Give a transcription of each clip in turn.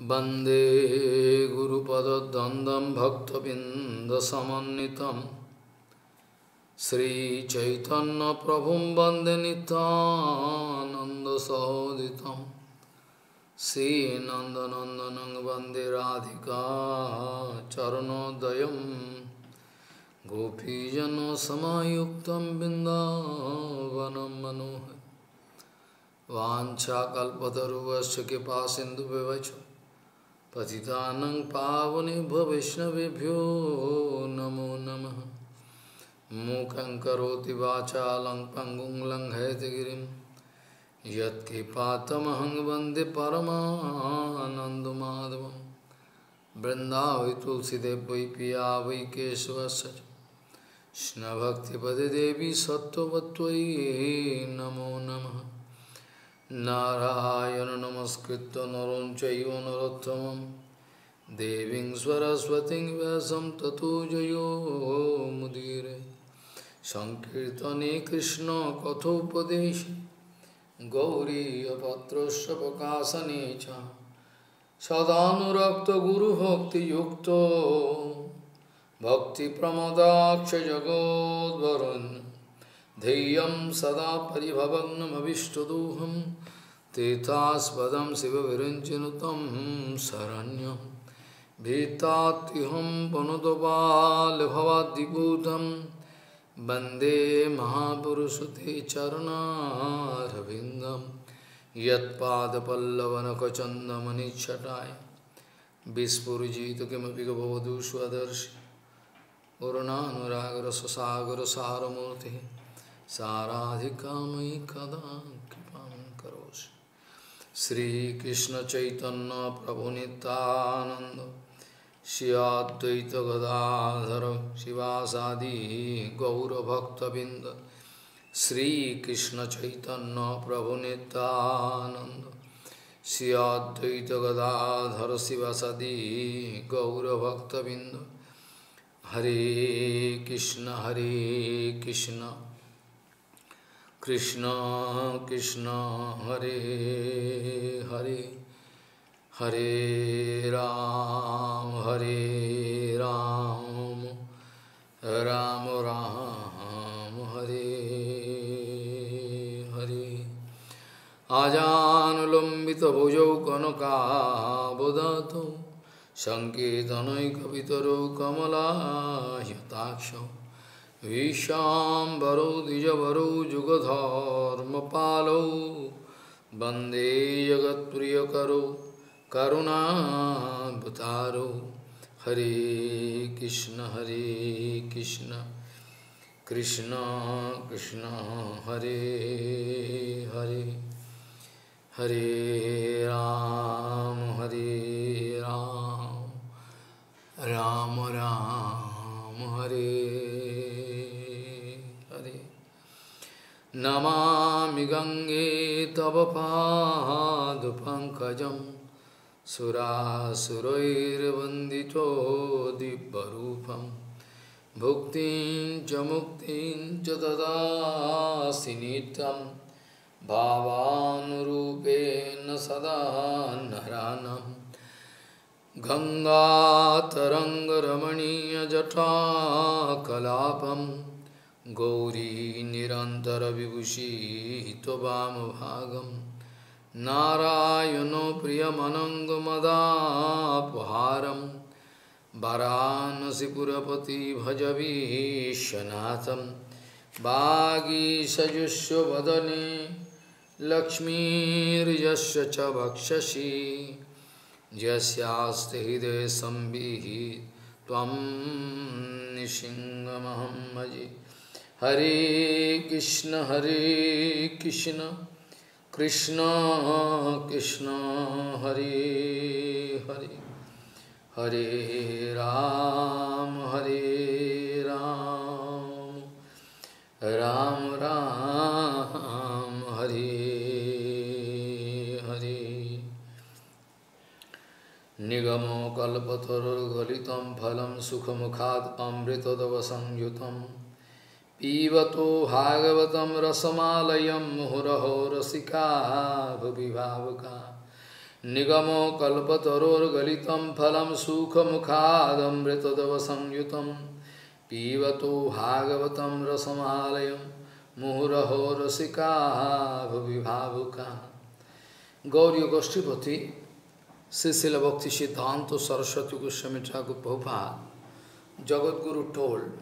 वंदे गुरुपदद्वन्द्वं भक्तबिन्दसमन्वितं श्रीचैतन्यप्रभुं वंदे नितानन्दसहोदितं श्रीनन्दनन्दनं वंदे राधिका चरणोदयं गोपीजनसमायुक्तं बिन्दावनं मनोहर। वाञ्छाकल्पतरुवश्च कृपा सिन्धुव्यवच पतितानं पावनेभ्यो वैष्णवेभ्यो नमो नमः। मूकं करोति वाचालं पङ्गुं लङ्घयतगिरिं यत्कृपातमहं वृन्दावै तुलसीदेव पिया वै केशवस्य कृष्णभक्तिपदे नमो नमः। नारायण नमस्कृत्य नरं चैव नरोत्तमं देवीं सरस्वतीं व्यासं ततो जयो मुदीरे सङ्कीर्तने कृष्णकथोपदेशे गौरीयपत्रस्य प्रकाशने च सदानुरक्तगुरुभक्तियुक्तो भक्तिप्रमदाक्षजगोद्वरुन् ध्येयं सदा परिभवग्नमविष्टदोहं तीर्थास्पदं शिवविरञ्चनुतं शरण्यं। भीतात्युहं पुनुतपालभवाद्दिभूतं वंदे महापुरुषते चरणारविन्दं। यत्पादपल्लवनखचन्दमनिच्छटाय विस्फुरिजित किमपि गभवधू स्वदर्शि गुरुणानुरागरससागरसारमूर्तिः साराधिकामयि कदा कृपां करोषि। श्रीकृष्णचैतन्यप्रभुनितानन्द श्रियाद्वैतगदाधर शिवासादि गौरभक्तबिन्द श्रीकृष्णचैतन्यप्रभुनितानन्द श्रियाद्वैतगदाधर शिवासादि गौरभक्तबिन्द। हरे कृष्ण हरे कृष्ण। कृष्ण कृष्ण, हरे हरे। हरे राम हरे राम। राम राम, हरे हरे। आजानुलम्बितभुजौ कनकाबुदतौ सङ्केतनैकपितरौ कमलायताक्षौ विशाम्बरौ द्विजवरौ जुगधर्मपालौ। वंदे जगत्प्रियकरौ, करुणावतारौ। हरे कृष्ण हरे कृष्ण। कृष्ण कृष्ण, हरे हरे। हरे राम हरे राम। राम राम। हरे हरे नमामि गङ्गे तव पादपङ्कजं सुरासुरैर्वन्दितो दिव्यरूपं भुक्तिं च मुक्तिं च ददासि गङ्गातरङ्गरमणीयजटा कलापं गौरी निरन्तरविभूषी त्वमभागं नारायणो प्रियमनङ्गमदापहारं वरानसिपुरपति भजवीशनाथं वागीसजुष्वदने लक्ष्मीर्यस्य च भक्षसि यस्यास्ते हृदय संविहित त्वं हरे कृष्ण हरे कृष्ण कृष्ण कृष्ण, हरे हरे। हरे राम हरे राम। राम राम। निगमो कल्पतरुर्गलितं फलं सुखमुखात् अमृतदवसंयुतं पीबतो भागवतं रसमालयं मुहुरहो रसिका भुवि भावुका निगमो कल्पतरोर्गलितं फलं सुखमुखादमृतदवसंयुतं पीबतो भागवतं रसमालयं मुहुरहो रसिकाः भुवि भावुका Gauriya Goshtipati, Sisila Bhakti Siddhanta Saraswati Goswami Thakur Prabhupada, Jagat Guru told,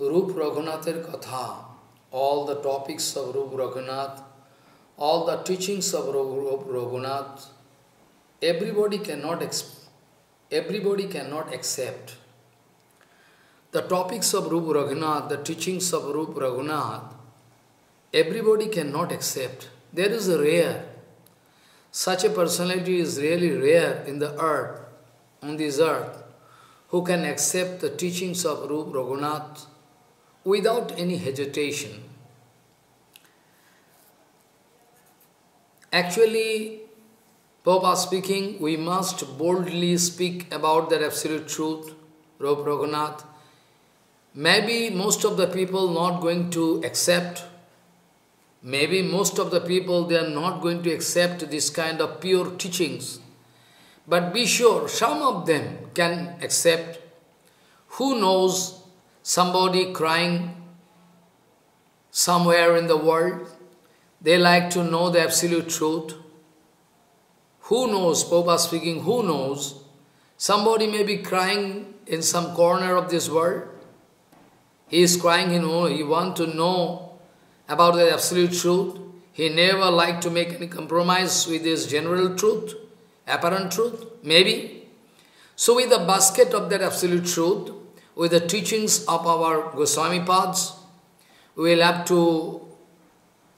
Rup Raghunather Katha, all the topics of Rup Raghunath, all the teachings of Rup Raghunath, everybody cannot everybody cannot accept. The topics of Rup Raghunath, the teachings of Rup Raghunath, everybody cannot accept. There is a rare. Such a personality is really rare in the earth, on this earth, who can accept the teachings of Rup Raghunath without any hesitation. Actually, Papa speaking, we must boldly speak about that absolute truth, Rup Raghunath. Maybe most of the people not going to accept Maybe most of the people, they are not going to accept this kind of pure teachings. But be sure, some of them can accept. Who knows somebody crying somewhere in the world? They like to know the absolute truth. Who knows, Popa speaking, who knows? Somebody may be crying in some corner of this world. He is crying, you know, he want to know about the absolute truth. He never liked to make any compromise with his general truth, apparent truth, maybe. So with the basket of that absolute truth, with the teachings of our Goswami paths, we will have to,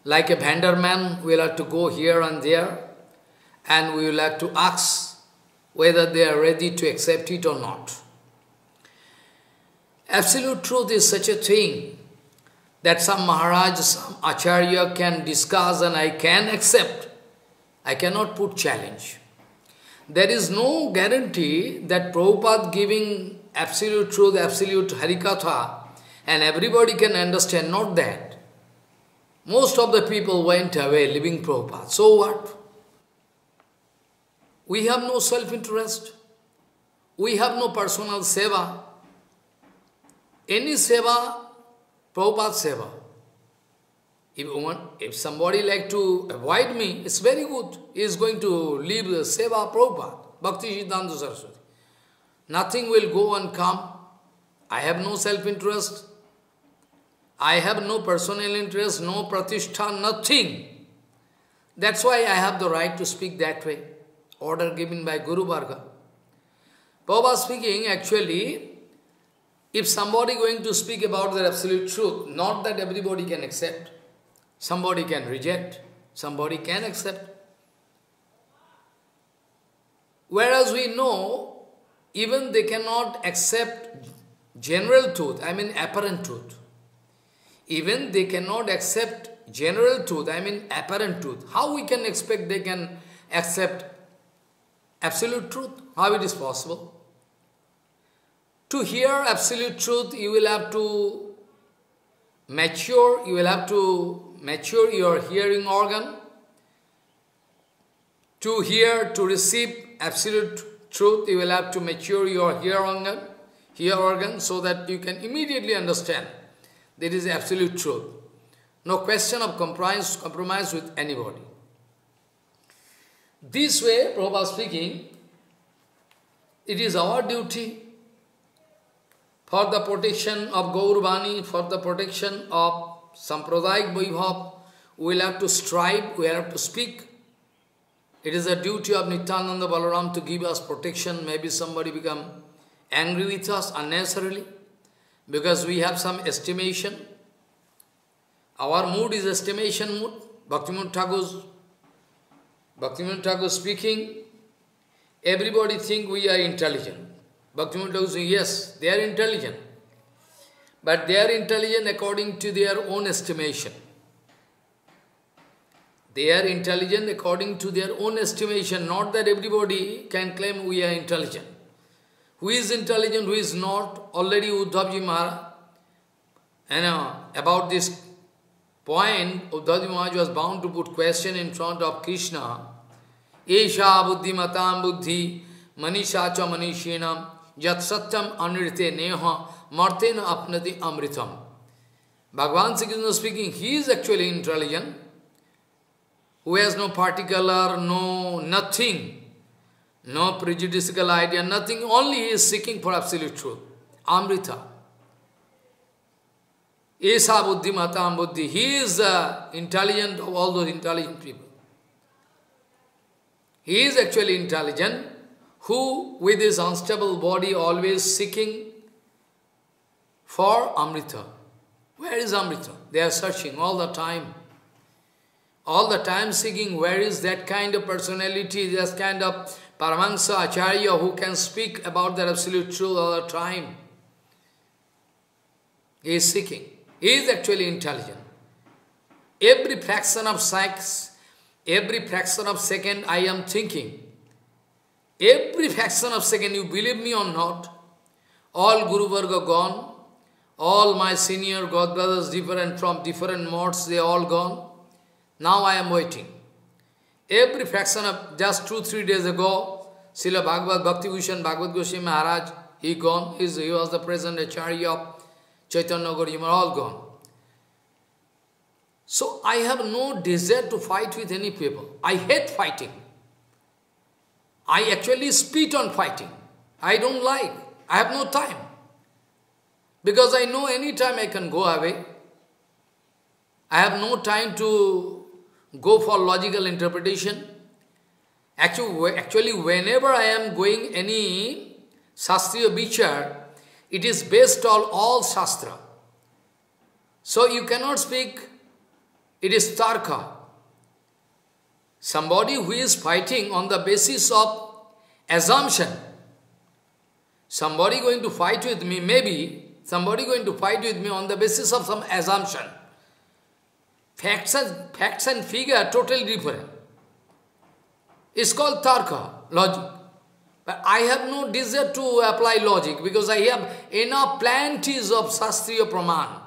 like a vendor man, we will have to go here and there, and we will have to ask whether they are ready to accept it or not. Absolute truth is such a thing that some Maharaj, some Acharya can discuss and I can accept. I cannot put challenge. There is no guarantee that Prabhupada giving absolute truth, absolute Harikatha, and everybody can understand, not that. Most of the people went away leaving Prabhupada. So what? We have no self-interest. We have no personal seva. Any seva Prabhupada Seva. If, if somebody like to avoid me, it's very good. He is going to leave the Seva Prabhupada, Bhakti Siddhanta Saraswati. Nothing will go and come. I have no self-interest. I have no personal interest, no pratishtha, nothing. That's why I have the right to speak that way. Order given by Guru Varga. Prabhupada speaking, actually, if somebody going to speak about the absolute truth, not that everybody can accept, somebody can reject, somebody can accept. Whereas we know, even they cannot accept general truth, I mean apparent truth. Even they cannot accept general truth, I mean apparent truth. How we can expect they can accept absolute truth? How it is possible? To hear absolute truth, you will have to mature, you will have to mature your hearing organ. To hear, to receive absolute truth, you will have to mature your hear organ, hear organ so that you can immediately understand that is absolute truth. No question of compromise, compromise with anybody. This way, Prabhupada speaking, it is our duty for the protection of Gaurvani, for the protection of Sampradayak Vaibhav, we will have to strive, we have to speak. It is a duty of Nityananda Balaram to give us protection. Maybe somebody become angry with us unnecessarily because we have some estimation. Our mood is estimation mood. Bhaktivinoda Thakur's Bhaktivinoda Thakur speaking, everybody think we are intelligent. Bhaktivinoda Thakur saying, yes, they are intelligent. But they are intelligent according to their own estimation. They are intelligent according to their own estimation, not that everybody can claim we are intelligent. Who is intelligent, who is not? Already Uddhavji Maharaj, you know, about this point, Uddhavji Maharaj was bound to put question in front of Krishna. Esha buddhi matam buddhi manisha cha manishinam yat satyam anrite neha martena apnati amritam. Bhagavan Sri Krishna speaking, he is actually intelligent, who has no particular, no nothing, no prejudicial idea, nothing, only he is seeking for absolute truth. Amrita. Esa buddhi matam buddhi. He is intelligent of all those intelligent people. He is actually intelligent, who with his unstable body always seeking for Amrita. Where is Amrita? They are searching all the time. All the time seeking where is that kind of personality, that kind of Paramahansa Acharya who can speak about the absolute truth all the time. He is seeking. He is actually intelligent. Every fraction of seconds, every fraction of second I am thinking. Every fraction of second, you believe me or not, all Guru Varga gone, all my senior God brothers different from different modes, they all gone. Now I am waiting. Every fraction of just two, three days ago, Srila Bhagavad Bhakti Bhushan Bhagavad Goswami Maharaj, he gone, He's, he was the present Acharya of Chaitanya Gauriya, all gone. So I have no desire to fight with any people. I hate fighting. I actually spit on fighting. I don't like. I have no time. Because I know any time I can go away. I have no time to go for logical interpretation. Actually, actually whenever I am going any Shastriya Bichar, it is based on all Shastra. So you cannot speak, it is Tarka. Somebody who is fighting on the basis of assumption. Somebody going to fight with me, maybe somebody going to fight with me on the basis of some assumption. Facts and, facts and figure are totally different. It's called tarka, logic. But I have no desire to apply logic because I have enough plenties of Shastriya Praman.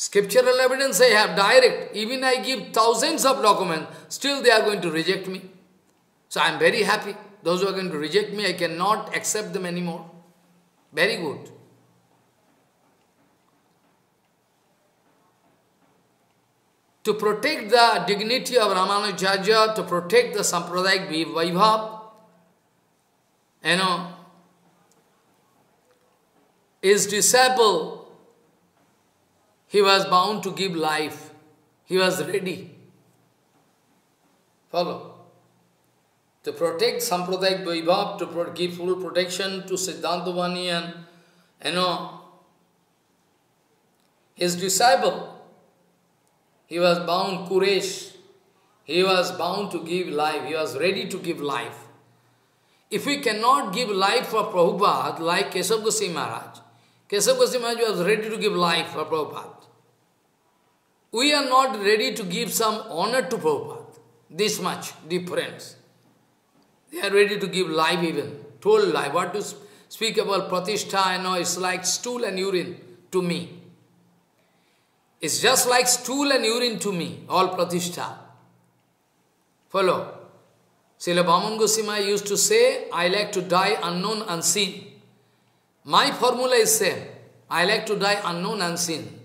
Scriptural evidence I have direct. Even I give thousands of documents, still they are going to reject me. So I am very happy. Those who are going to reject me, I cannot accept them anymore. Very good. To protect the dignity of Ramanujacharya, to protect the Sampradayak Vaibhav, you know, his disciple, he was bound to give life. He was ready. Follow to protect Sampradayak Vaibhav, to give full protection to Siddhantavani and, you know, his disciple, he was bound, Kuresh, he was bound to give life, he was ready to give life. If we cannot give life for Prabhupada, like Keshav Goswami Maharaj, Keshav Goswami Maharaj was ready to give life for Prabhupada. We are not ready to give some honor to Prabhupada. This much difference. They are ready to give life even, told life. What to speak about pratishtha, I know it's like stool and urine to me. It's just like stool and urine to me, all pratishtha. Follow. Srila Bhaman Goswami used to say, I like to die unknown, unseen. My formula is same. I like to die unknown, unseen.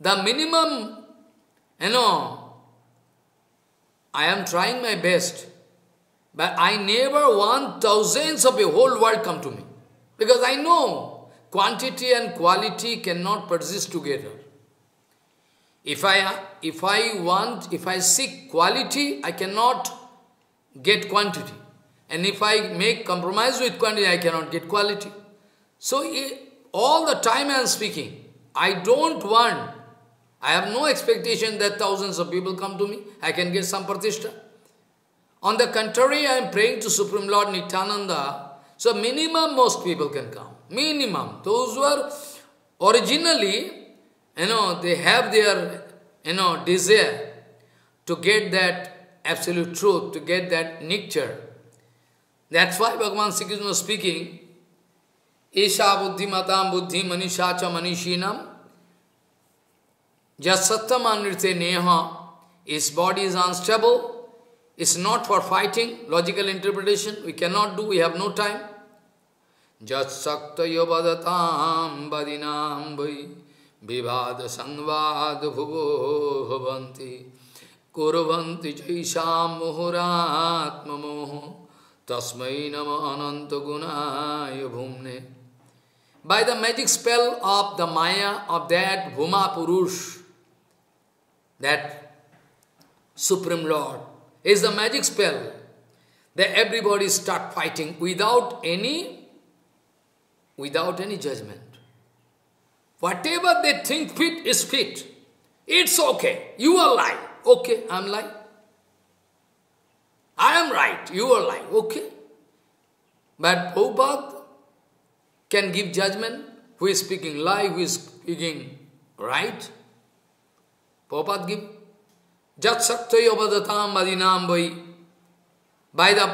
The minimum, you know, I am trying my best. But I never want thousands of the whole world come to me. Because I know quantity and quality cannot persist together. If I, if I want, if I seek quality, I cannot get quantity. And if I make compromise with quantity, I cannot get quality. So eh, all the time I am speaking, I don't want, I have no expectation that thousands of people come to me. I can get some pratishtha. On the contrary, I am praying to Supreme Lord Nityananda, so minimum most people can come. Minimum. Those who are originally, you know, they have their, you know, desire to get that absolute truth, to get that nectar. That's why Bhagavan Sri Krishna was speaking, Isha buddhi matam buddhi manisha cha manishinam jasattam anrite neha. His body is unstable, It's not for fighting, logical interpretation, we cannot do, we have no time. Jat sakta yobadatam vadinam vai vivada sangvad bhuvo bhavanti kurvanti jaisham muhuratma moho tasmai nama ananta gunaya bhumne. By the magic spell of the Maya of that Bhuma Purush, that Supreme Lord, is the magic spell that everybody start fighting without any, without any judgment. Whatever they think fit is fit. It's okay. You are lying. Okay, I'm lying. I am right. You are lying. Okay. But Prabhupada can give judgment who is speaking lie, who is speaking right. पोपाद गिव जत सत्य अवदताम वदिनाम वही by the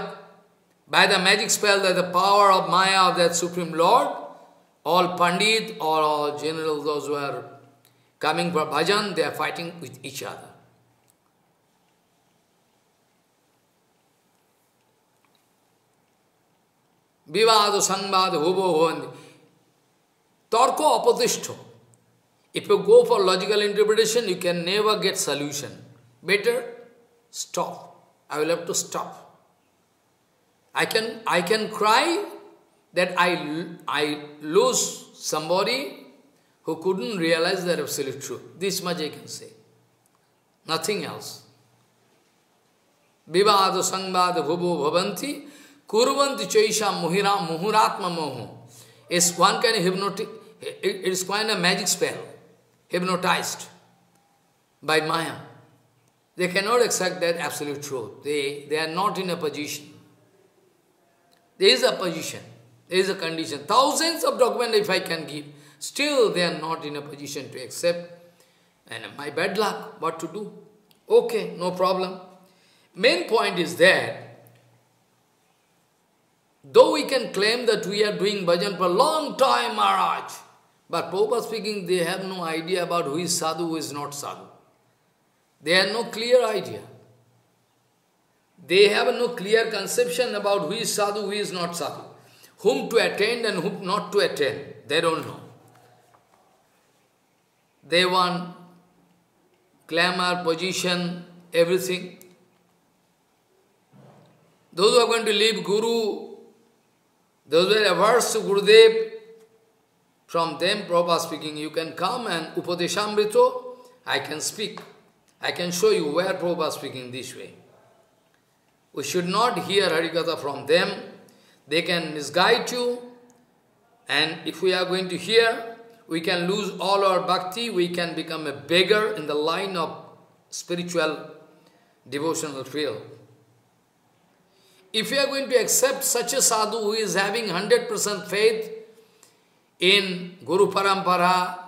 by the magic spell the power of maya of that supreme lord all pandit और all general those were coming for bhajan they are fighting with each other विवाद संवाद हो बो तर्क अपदिष्ट If you go for logical interpretation, you can never get solution. Better stop. I will have to stop. I can, I can cry that I, I lose somebody who couldn't realize their absolute truth. This much I can say. Nothing else. Vivada sangvada bhubu bhavanti kurvanti chaisha muhira muhuratma moho. It's one kind of hypnotic, it is quite a magic spell, hypnotized by Maya. They cannot accept that absolute truth. They, they are not in a position. There is a position. There is a condition. Thousands of documents if I can give, still they are not in a position to accept. And my bad luck, what to do? Okay, no problem. Main point is that, though we can claim that we are doing bhajan for a long time, Maharaj, but Prabhupada speaking, they have no idea about who is sadhu, who is not sadhu. They have no clear idea. They have no clear conception about who is sadhu, who is not sadhu. Whom to attend and whom not to attend. They don't know. They want glamour, position, everything. Those who are going to leave Guru, those who are averse to Gurudev, from them, Prabhupada speaking, you can come and Upadeshamrito, I can speak. I can show you where Prabhupada speaking this way. We should not hear Harikatha from them. They can misguide you. And if we are going to hear, we can lose all our bhakti. We can become a beggar in the line of spiritual devotional field. If we are going to accept such a sadhu who is having 100% faith in Guru Parampara,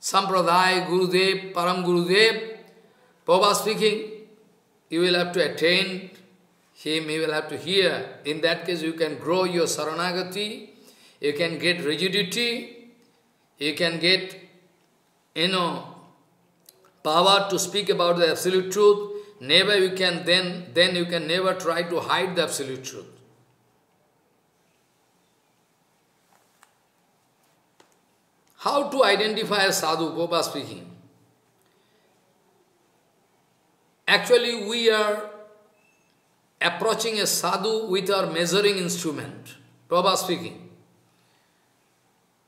Sampradaya, Gurudev, Param Gurudev, Prabhupada speaking, you will have to attain him, you will have to hear. In that case, you can grow your saranagati, you can get rigidity, you can get, you know, power to speak about the absolute truth. Never you can then, then you can never try to hide the absolute truth. How to identify a sadhu, Prabhupada speaking? Actually, we are approaching a sadhu with our measuring instrument. Prabhupada speaking.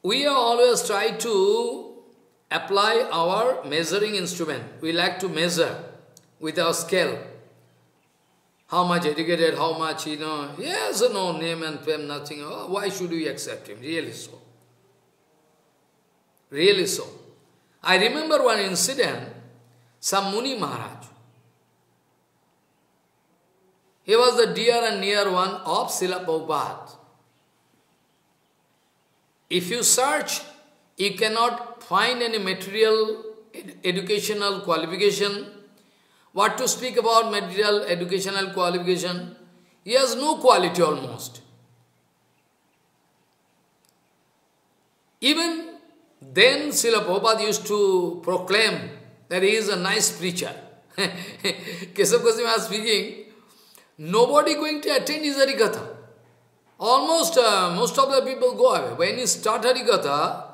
We are always try to apply our measuring instrument. We like to measure with our scale. How much educated, how much, you know, yes or no, name and fame, nothing. Oh, why should we accept him? Really so. Really so. I remember one incident, some Muni Maharaj. He was the dear and near one of Srila Prabhupada. If you search, you cannot find any material ed educational qualification. What to speak about material educational qualification? He has no quality almost. Even then Srila Prabhupada used to proclaim that he is a nice preacher. Keshav Goswami was speaking, nobody going to attend his Harikatha. Almost, uh, most of the people go away. When you start Harikatha,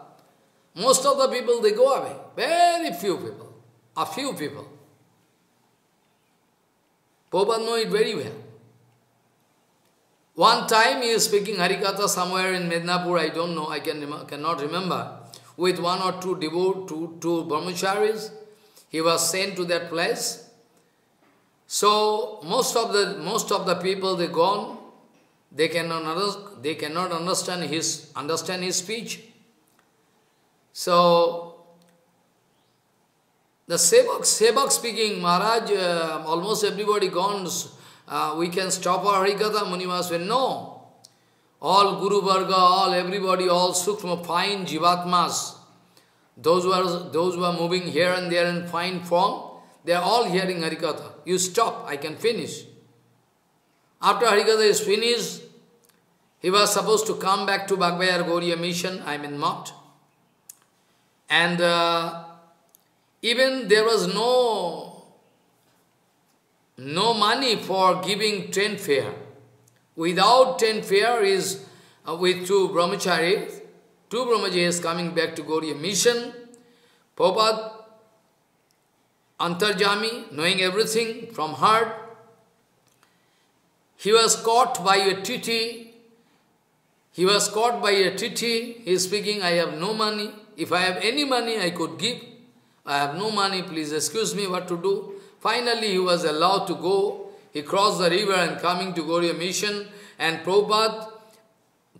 most of the people, they go away. Very few people. A few people. Prabhupada know it very well. One time he is speaking Harikatha somewhere in Mednapur, I don't know, I can cannot remember, with one or two devote, two, two brahmacharis. He was sent to that place. So most of the most of the people they gone, they cannot they cannot understand his understand his speech. So the Sevak, Sevak speaking, Maharaj, uh, almost everybody gone, uh, we can stop our Harikatha. Munivas said, no. All Guru Varga, all everybody, all Sukma, fine Jivatmas, those who, are, those who are moving here and there in fine form, they are all hearing Harikatha. You stop, I can finish. After Harikatha is finished, he was supposed to come back to Bagbazar Gauriya mission, I mean not. And uh, even there was no, no money for giving train fare. Without ten fare is uh, with two brahmacharis, two brahmacharis coming back to Gauriya mission. Prabhupada, Antarjami, knowing everything from heart, he was caught by a TT. He was caught by a TT. He is speaking, I have no money. If I have any money, I could give. I have no money, please excuse me what to do. Finally, he was allowed to go. He crossed the river and coming to Gauriya mission. And Prabhupada,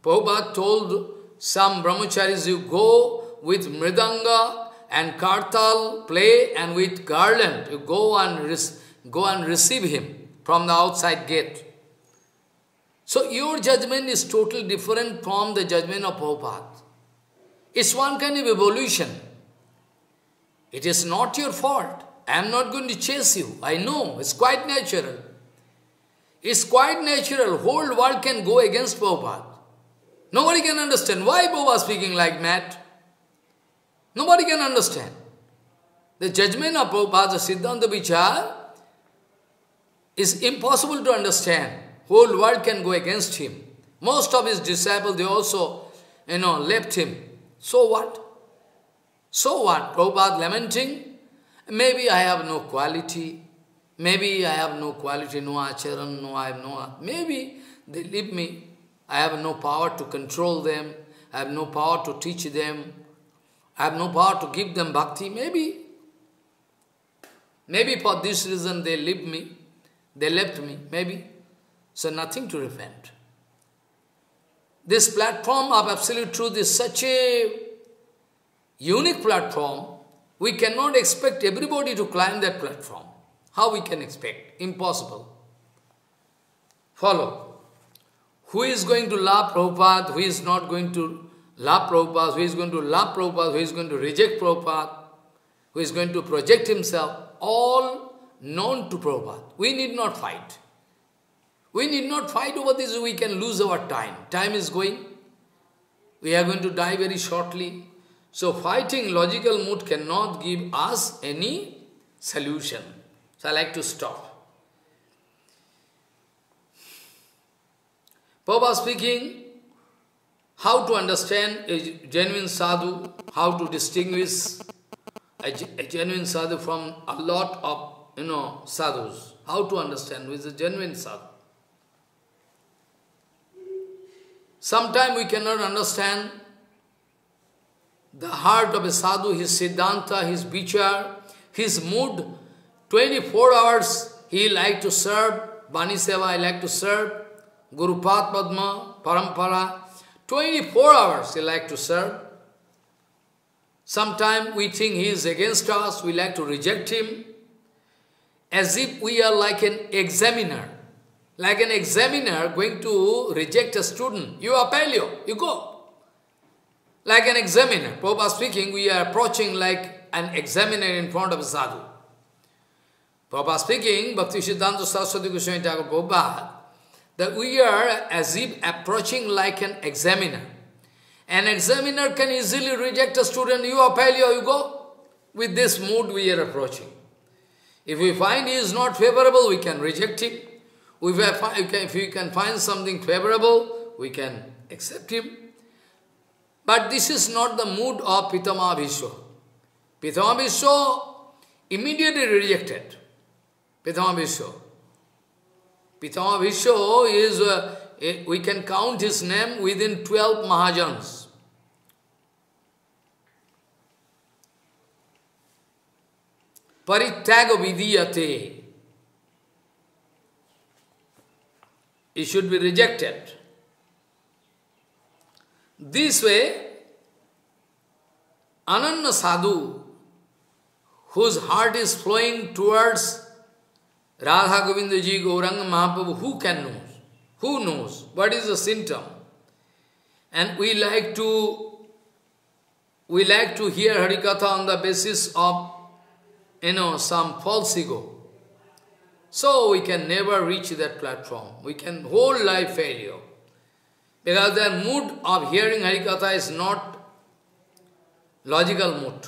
Prabhupada told some brahmacharis, you go with mridanga and kartal, play, and with garland, you go and, go and receive him from the outside gate. So your judgment is totally different from the judgment of Prabhupada. It's one kind of evolution. It is not your fault. I am not going to chase you. I know. It's quite natural. It's quite natural. Whole world can go against Prabhupada. Nobody can understand why Prabhupada speaking like that. Nobody can understand. The judgment of Prabhupada, Siddhanta Vichar, is impossible to understand. Whole world can go against him. Most of his disciples, they also, you know, left him. So what? So what? Prabhupada lamenting, maybe I have no quality, maybe I have no quality, no acharan, no I have no, maybe they leave me, I have no power to control them, I have no power to teach them, I have no power to give them bhakti, maybe. Maybe for this reason they leave me, they left me, maybe. So nothing to repent. This platform of Absolute Truth is such a unique platform, we cannot expect everybody to climb that platform. How we can expect? Impossible. Follow. Who is going to love Prabhupada, who is not going to love Prabhupada, who is going to love Prabhupada, who is going to reject Prabhupada, who is going to project himself, all known to Prabhupada. We need not fight. We need not fight over this, we can lose our time. Time is going. We are going to die very shortly. So fighting logical mood cannot give us any solution. So I like to stop. Papa speaking, how to understand a genuine sadhu, how to distinguish a, a genuine sadhu from a lot of, you know, sadhus. How to understand who is a genuine sadhu. Sometimes we cannot understand the heart of a sadhu, his siddhanta, his vichar, his mood. 24 hours he like to serve, Bani Seva I like to serve, Guru Padma, Parampara. 24 hours he like to serve. Sometimes we think he is against us, we like to reject him, as if we are like an examiner. Like an examiner going to reject a student. You are paleo, you go. Like an examiner. Prabhupada speaking, we are approaching like an examiner in front of a sadhu. Prabhupada speaking, Bhakti Siddhanta Saraswati Goswami Thakur Prabhupada, that we are as if approaching like an examiner. An examiner can easily reject a student, you are paleo, you go. With this mood we are approaching. If we find he is not favorable, we can reject him. If, we can find something favorable, we can accept him. But this is not the mood of Pitama Bhishma. Pitama Bhishma immediately rejected. Pitama Bhishma. Pitama Bhishma is, uh, we can count his name within 12 Mahajans. Parityaga vidiyate. It should be rejected. This way, Ananda Sadhu, whose heart is flowing towards Radha Govinda Ji Gauranga Mahaprabhu, who can know? Who knows? What is the symptom? And we like to we like to hear Harikatha on the basis of you know some false ego. So we can never reach that platform. We can whole life failure. Because the mood of hearing Harikatha is not logical mood.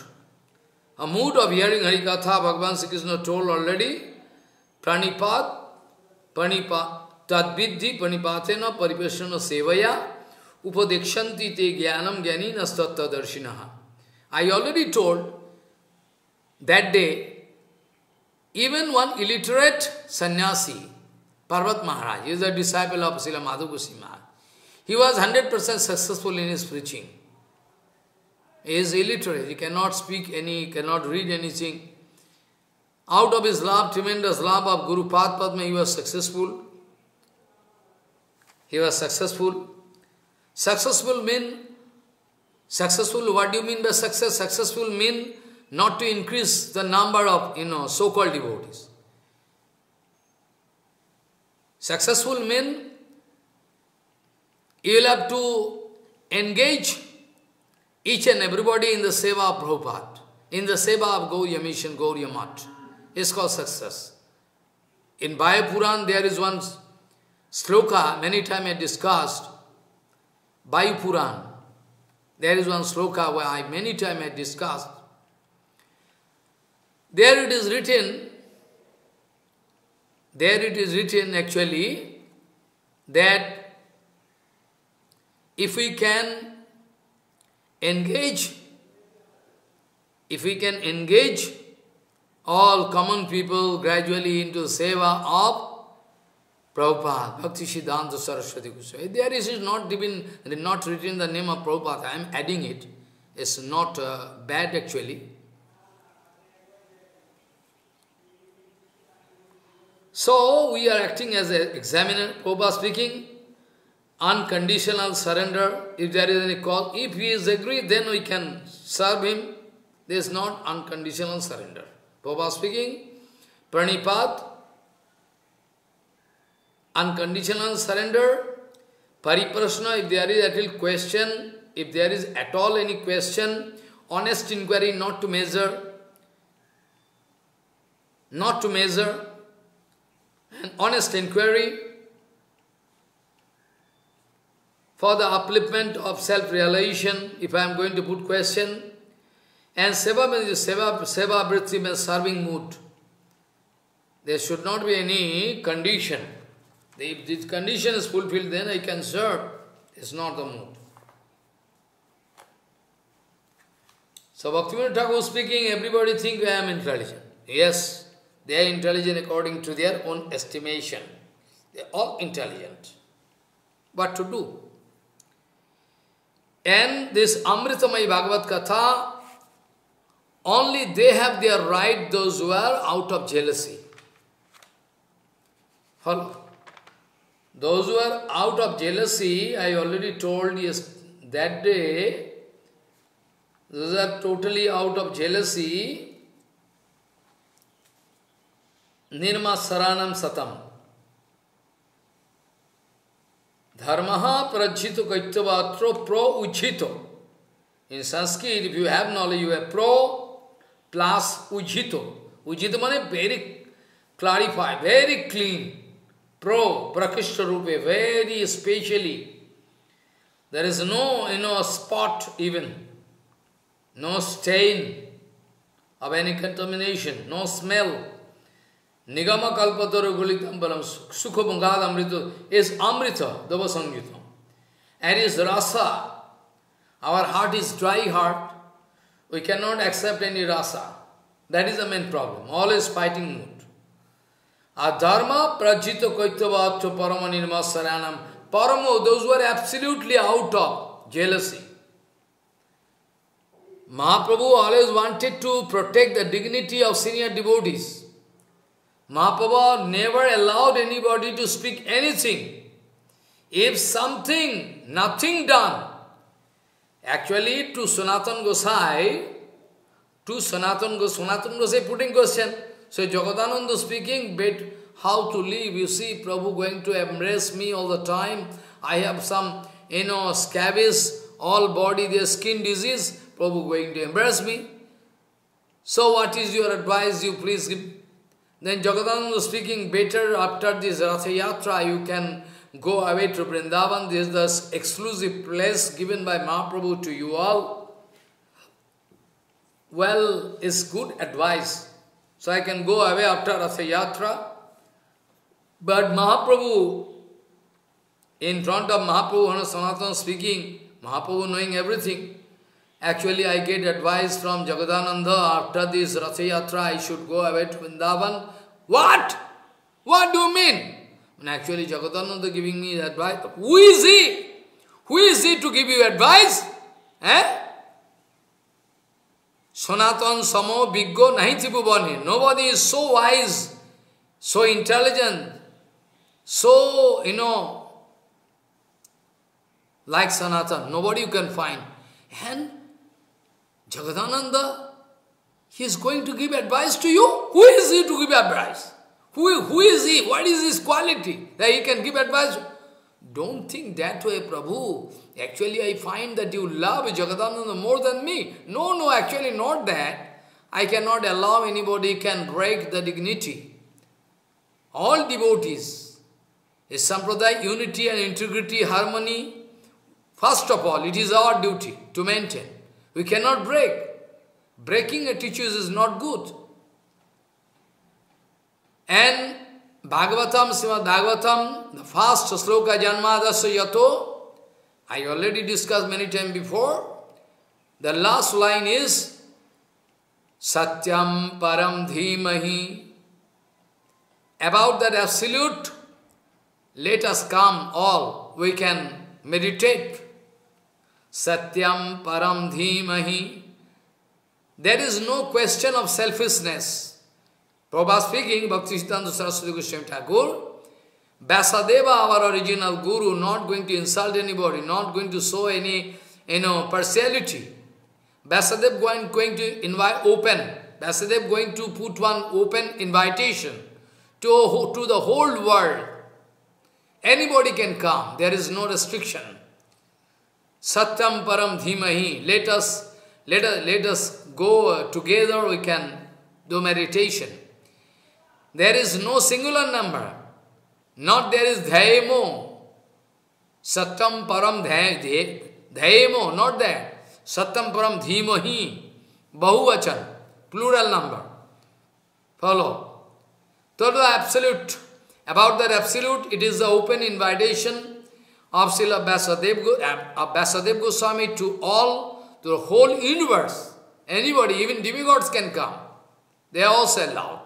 A mood of hearing Harikatha, Bhagavan Sri Krishna told already, प्रणिपात प्रणिपा तदविधि प्रणिपाते न परिवेश सेवया उपदीक्षति ते ज्ञान ज्ञानी न सत्तर्शिन I already told that they even one illiterate sannyasi Parvat Maharaj is a disciple of Shri Madhugo Singh he was 100% successful in his preaching. He is illiterate, he cannot speak any, cannot read anything. Out of his love, tremendous love of Guru Pad Padma, he was successful. He was successful. Successful mean, successful, what do you mean by success? Successful mean not to increase the number of, you know, so-called devotees. Successful mean you will have to engage each and everybody in the seva of Prabhupada, in the seva of Gauriya mission, Gauriya Mat. It's called success. In Bhaya Puran, there is one sloka, many times I discussed, Bhaya Puran. There is one sloka where I many times I discussed. There it is written, there it is written actually, that if we can engage, if we can engage all common people gradually into seva of Prabhupada, Bhakti Siddhanta Saraswati Goswami. There is not even not written the name of Prabhupada. I am adding it. It's not uh, bad actually. So we are acting as an examiner. Prabhupada speaking, unconditional surrender. If there is any call, if he is agreed, then we can serve him. There is not unconditional surrender. Prabhupada speaking, pranipat, unconditional surrender, pariprasna, if there is at all question, if there is at all any question, honest inquiry not to measure, not to measure, an honest inquiry for the upliftment of self-realization, if I am going to put question, and seva means seva, seva vritti means serving mood. There should not be any condition. If this condition is fulfilled, then I can serve. It's not the mood. So Bhaktivinoda Thakur speaking, everybody think I am intelligent. Yes, they are intelligent according to their own estimation. They are all intelligent. What to do? And this Amritamai Bhagavad Katha, only they have their right, those who are out of jealousy. Follow? Those who are out of jealousy, I already told yes that day, those are totally out of jealousy, Nirma Saranam Satam. Dharmaha prajhito kaityavatro pro ujhito. In Sanskrit, if you have knowledge, you are pro plus ujito. Ujhito means very clarified, very clean. Pro, prakishta rupe, very specially. There is no, you know, spot even. No stain of any contamination, no smell, Nigama kalpataru gulitam balam sukha bangad amrita is amrita, dava sangitam. And is rasa. Our heart is dry heart. We cannot accept any rasa. That is the main problem. Always fighting mood. Adharma prajita kaitavaatya parama saranam. Paramo, those who are absolutely out of jealousy. Mahaprabhu always wanted to protect the dignity of senior devotees. Mahaprabhu never allowed anybody to speak anything. If something, nothing done, actually to Sanatan Gosai, to Sanatan Gosai, Sanatan Gosai putting question, so Jagadananda speaking, but how to live, you see, Prabhu going to embrace me all the time, I have some, you know, scabies, all body, their skin disease, Prabhu going to embrace me. So what is your advice, you please give? Then Jagadananda speaking, better after this Ratha Yatra, you can go away to Vrindavan. This is the exclusive place given by Mahaprabhu to you all. Well, it's good advice. So I can go away after Ratha Yatra. But Mahaprabhu, in front of Mahaprabhu, Hana Sanatana speaking, Mahaprabhu knowing everything, Actually, I get advice from Jagadananda after this Ratha Yatra, I should go away to Vrindavan. What? What do you mean? And actually, Jagadananda giving me advice. Who is he? Who is he to give you advice? Eh? Sanatan Samo Biggo Nahi Nobody is so wise, so intelligent, so, you know, like Sanatan. Nobody you can find. And Jagadananda, he is going to give advice to you? Who is he to give advice? Who, who is he? What is his quality that he can give advice? Don't think that way, Prabhu. Actually, I find that you love Jagadananda more than me. No, no, actually not that. I cannot allow anybody can break the dignity. All devotees, a sampradaya, unity and integrity, harmony, first of all, it is our duty to maintain. We cannot break. Breaking a teachers is not good. And Bhagavatam, Srimad Bhagavatam, the first sloka Janmadasya Yato, I already discussed many times before. The last line is Satyam Param Dhimahi. About that absolute, let us come all, we can meditate. Satyam Param Dhimahi. There is no question of selfishness. Prabhupada speaking, Bhakti Siddhanta Saraswati Goswami Thakur, Vyasadeva, our original guru, not going to insult anybody, not going to show any, you know, partiality. Vyasadeva going, going to invite open. Vyasadeva going to put one open invitation to, to the whole world. Anybody can come. There is no restriction. Satyam Param Dhimahi. Let us, let us, let us go uh, together, we can do meditation. There is no singular number. Not there is Dhyayamo. Satyam Param Dhyayamo, not that. Satyam Param Dhimahi. Bahuvachan, plural number. Follow. So the absolute, about that absolute, it is the open invitation of Srila uh, Vyasadeva Goswami to all, to the whole universe. Anybody, even demigods can come. They are also allowed.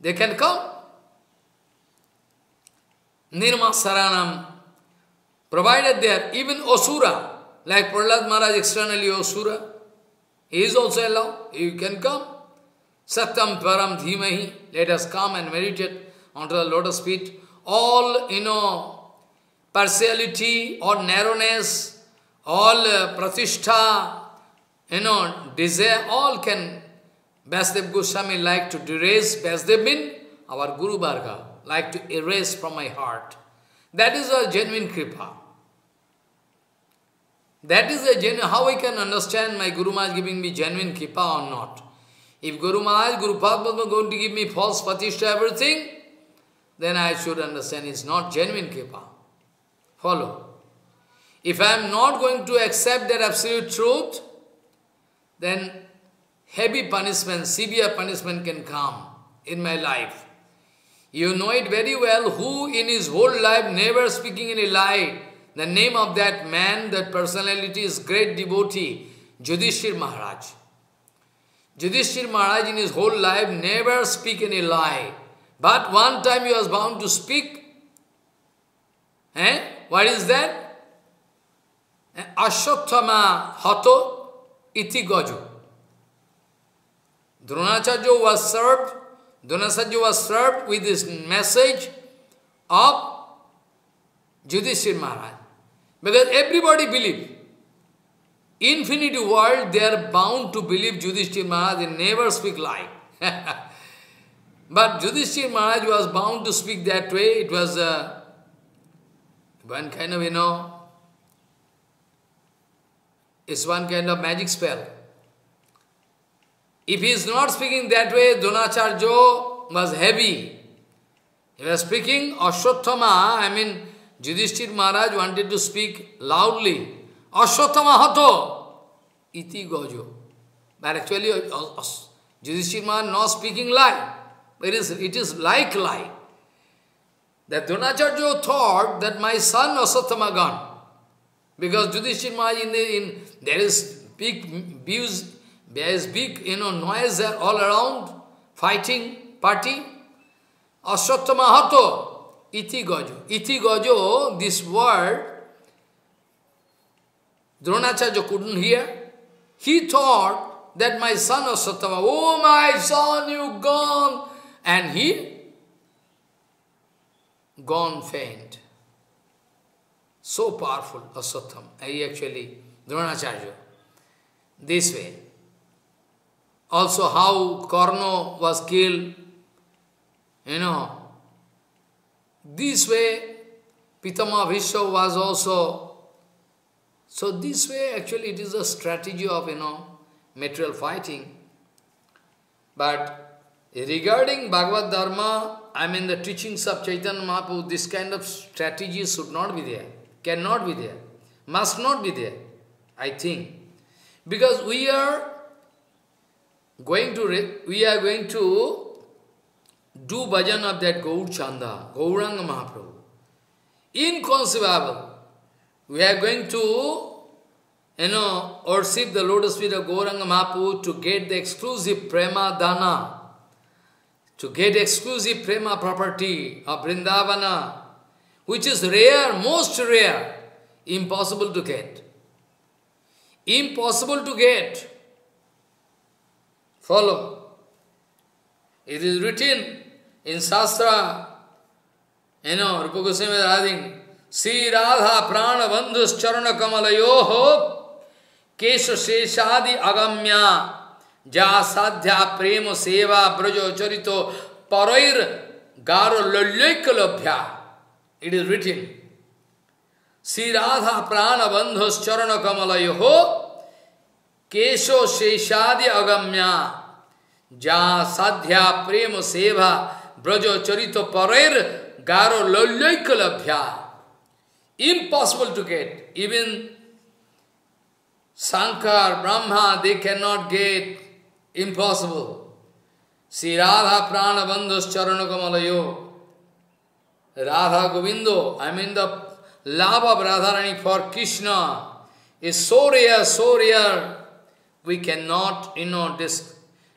They can come. Nirma Saranam, provided there, even Osura, like Prahlad Maharaj externally Osura, he is also allowed. You can come. Satyam Param Dhimahi, let us come and meditate onto the lotus feet. All, you know, partiality or narrowness, all uh, pratishtha, you know, desire, all can Vyasadeva Goswami like to erase, Vyasadeva mean our Guru Varga, like to erase from my heart. That is a genuine kripa. That is a genuine, how I can understand my Guru Maharaj giving me genuine kripa or not. If Guru Maharaj, Guru Padma going to give me false pratishtha, everything, then I should understand it's not genuine kripa. Follow. If I am not going to accept that absolute truth, then heavy punishment, severe punishment can come in my life. You know it very well, who in his whole life never speaking any lie. The name of that man, that personality is great devotee, Yudhishthir Maharaj. Yudhishthir Maharaj in his whole life never speak any lie. But one time he was bound to speak. Eh? What is that? Ashwatthama hato iti goju. Dronacharya was served, Dronacharya was served with this message of Yudhishthir Maharaj. Because everybody believe. Infinity world, they are bound to believe Yudhishthir Maharaj, they never speak lie. but Yudhishthir Maharaj was bound to speak that way. It was uh, one kind of, you know, it's one kind of magic spell. If he is not speaking that way, Dronacharya was heavy. He was speaking Ashwatthama, I mean, Yudhishthir Maharaj wanted to speak loudly. Ashwatthama hato iti gojo. But actually, uh, uh, Yudhishthir Maharaj not speaking lie. It is, it is like lie. That Dronacharya thought that my son Ashwatthama gone. Because Yudhishthir Maharaj, in, the, in there is big views, there is big you know noise there all around, fighting party. Ashwatthama hato iti gojo. Iti gojo, this word, Dronacharya couldn't hear. He thought that my son Ashwatthama, oh my son, you gone. And he gone faint. So powerful, Ashwatthama. He actually, Dronacharya. This way. Also how Karna was killed. You know. This way, Pitama Bhishma was also so this way, actually, it is a strategy of, you know, material fighting. But regarding Bhagavad Dharma, I mean the teachings of Chaitanya Mahaprabhu, this kind of strategy should not be there, cannot be there, must not be there, I think. Because we are going to, we are going to do bhajan of that Gaur Chanda, Gauranga Mahaprabhu. Inconceivable. We are going to, you know, worship the lotus feet of Gauranga Mahaprabhu to get the exclusive prema dana, to get exclusive prema property of Vrindavana, which is rare, most rare, impossible to get. Impossible to get. Follow. It is written in Shastra, you know, Rupa Goswami is writing, Shri Radha प्राण बंधु चरण कमलयो हो केश शेषादि अगम्या जा साध्या प्रेम सेवा ब्रजो चरितो परैर गारो लल्यैकलभ्या it is written Shri Radha प्राण बंधु चरण कमलयो हो केशो शेषाद्य अगम्या। जा साध्या प्रेम सेवा ब्रज चरित परेर गारो लौल्यक लभ्या। Impossible to get even Shankar Brahma they can not get impossible Shri Radha प्राण बंधु चरण कमल यो Radha Govindo I mean the लाभ of Radha Rani for Krishna is so rare so rare We cannot, you know, this,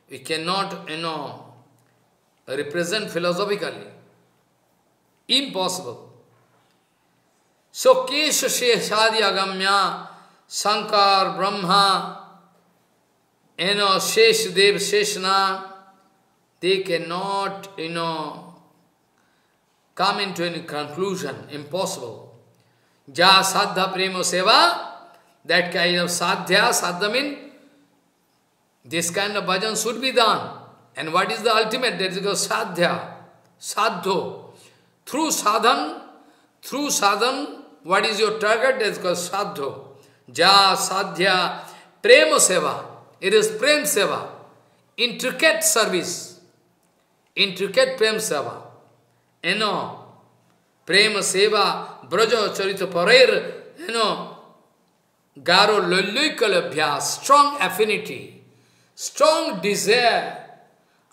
we cannot, you know, represent philosophically. Impossible. So Kesha Sheshadi Agamya, Sankar, Brahma, you know, Sheshdev, Sheshna, they cannot, you know, come into any conclusion, impossible. Ja Sadha Prema Seva, that kind of sadhya, sadhya mean, this kind of bhajan should be done. And what is the ultimate? That is called sadhya, sadho. Through sadhan, through sadhan, what is your target? That is called sadhu. Ja, sadhya, prema seva. It is prem seva. Intricate service. Intricate prem seva. You know, prema seva, braja charita parair, you know, garo lulluikalabhya, strong affinity, strong desire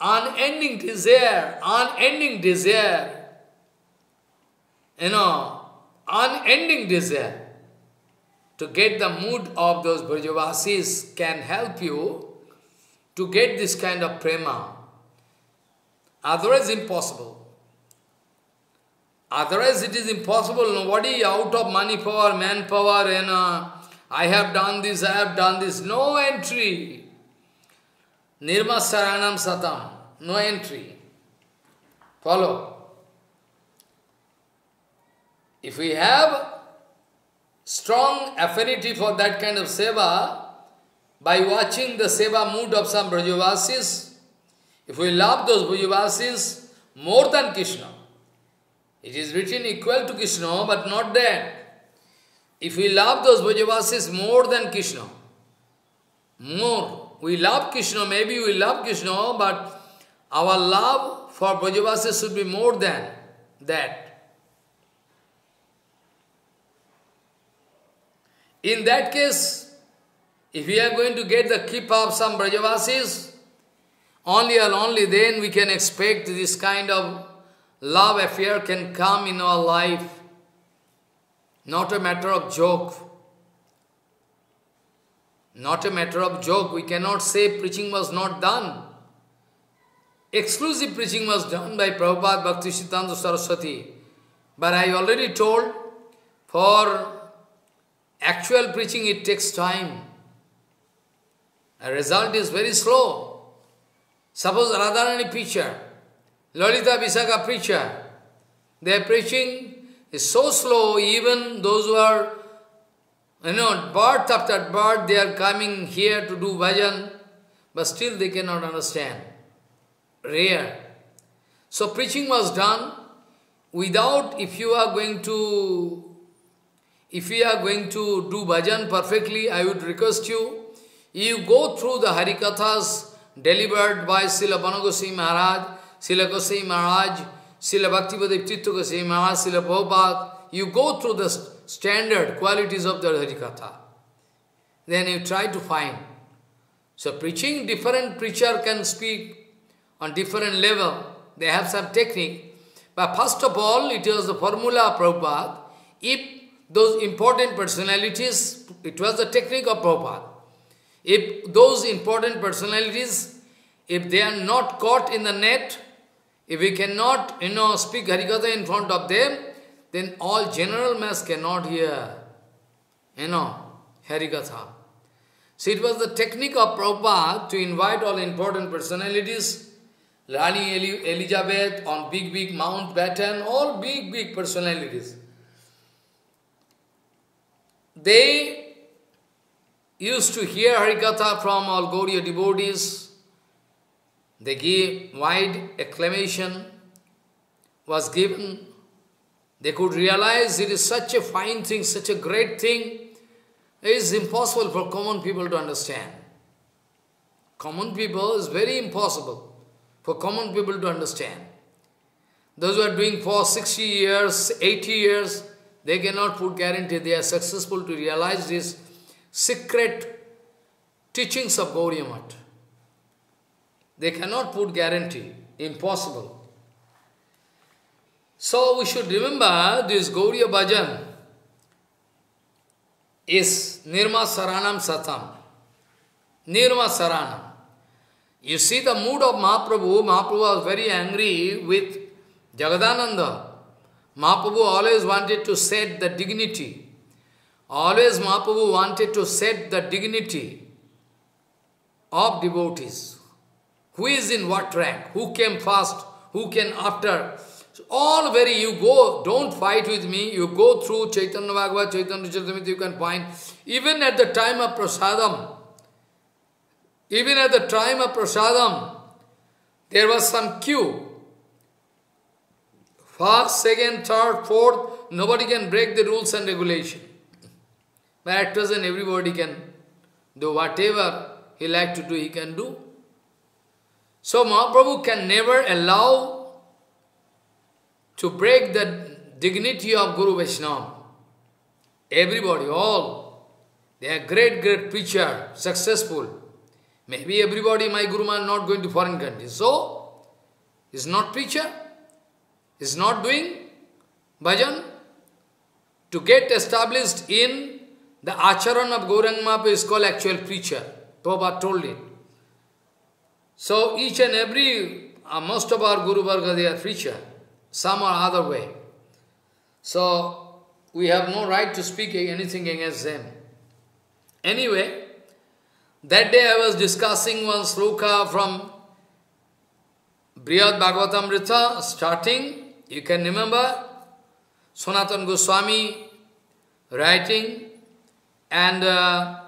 unending desire, unending desire, you know, unending desire to get the mood of those Brajavasis can help you to get this kind of prema. Otherwise impossible. Otherwise it is impossible. Nobody out of money power, manpower, and uh, I have done this, I have done this. No entry. Nirma Saranam Satam. No entry. Follow. If we have strong affinity for that kind of seva, by watching the seva mood of some Brajavasis, if we love those Brajavasis more than Krishna, it is written equal to Krishna, but not that. If we love those Brajavasis more than Krishna, more, we love Krishna, maybe we love Krishna, but our love for Brajavasis should be more than that. In that case, if we are going to get the keep of some Brajavasis, only and only then we can expect this kind of love affair can come in our life. Not a matter of joke. Not a matter of joke. We cannot say preaching was not done. Exclusive preaching was done by Prabhupada Bhakti Siddhanta Saraswati. But I already told, for actual preaching it takes time. The result is very slow. Suppose Radharani preacher, Lalita Visakha preacher, their preaching is so slow, even those who are, you know, birth after birth, they are coming here to do bhajan, but still they cannot understand. Rare. So preaching was done without, if you are going to, if you are going to do bhajan perfectly, I would request you, you go through the Harikathas delivered by Srila Banagosi Maharaj, Srila Gosai Maharaj, Srila Bhaktivedanta Gosai Maharaj, Srila Prabhupada, you go through the standard qualities of the Harikatha. Then you try to find. So preaching, different preacher can speak on different level. They have some technique. But first of all, it was the formula of Prabhupada. If those important personalities, it was the technique of Prabhupada. If those important personalities, if they are not caught in the net, if we cannot, you know, speak Harikatha in front of them, then all general mass cannot hear, you know, Harikatha. So it was the technique of Prabhupada to invite all important personalities, Rani Elizabeth on big, big Mountbatten, all big, big personalities. They used to hear Harikatha from all Gaudiya devotees, they gave wide acclamation, was given. They could realize it is such a fine thing, such a great thing. It is impossible for common people to understand. Common people is very impossible for common people to understand. Those who are doing for 60 years, 80 years, they cannot put guarantee they are successful to realize these secret teachings of Gaudiya Math. They cannot put guarantee. Impossible. So we should remember this Gauriya Bhajan is Nirma Saranam Satam. Nirma Saranam. You see the mood of Mahaprabhu. Mahaprabhu was very angry with Jagadananda. Mahaprabhu always wanted to set the dignity. Always Mahaprabhu wanted to set the dignity of devotees. Who is in what rank? Who came first? Who came after? So all very, you go, don't fight with me, you go through Chaitanya Bhagavad, Chaitanya Charitamrita, you can find, even at the time of prasadam, even at the time of prasadam, there was some queue. First, second, third, fourth, nobody can break the rules and regulation. But at present, everybody can do whatever he like to do, he can do. So Mahaprabhu can never allow to break the dignity of Guru Vaishnava. Everybody, all, they are great, great preacher, successful. Maybe everybody, my Guru Maharaj, not going to foreign countries. So, is not preacher, is not doing bhajan. To get established in the acharan of Gaurang Mahaprabhu is called actual preacher. Prabhupada told it. So each and every, uh, most of our Guru Varga, they are preacher, some or other way. So we have no right to speak anything against them. Anyway, that day I was discussing one sloka from Brihad Bhagavatamrita, starting, you can remember, Sanatan Goswami writing and uh,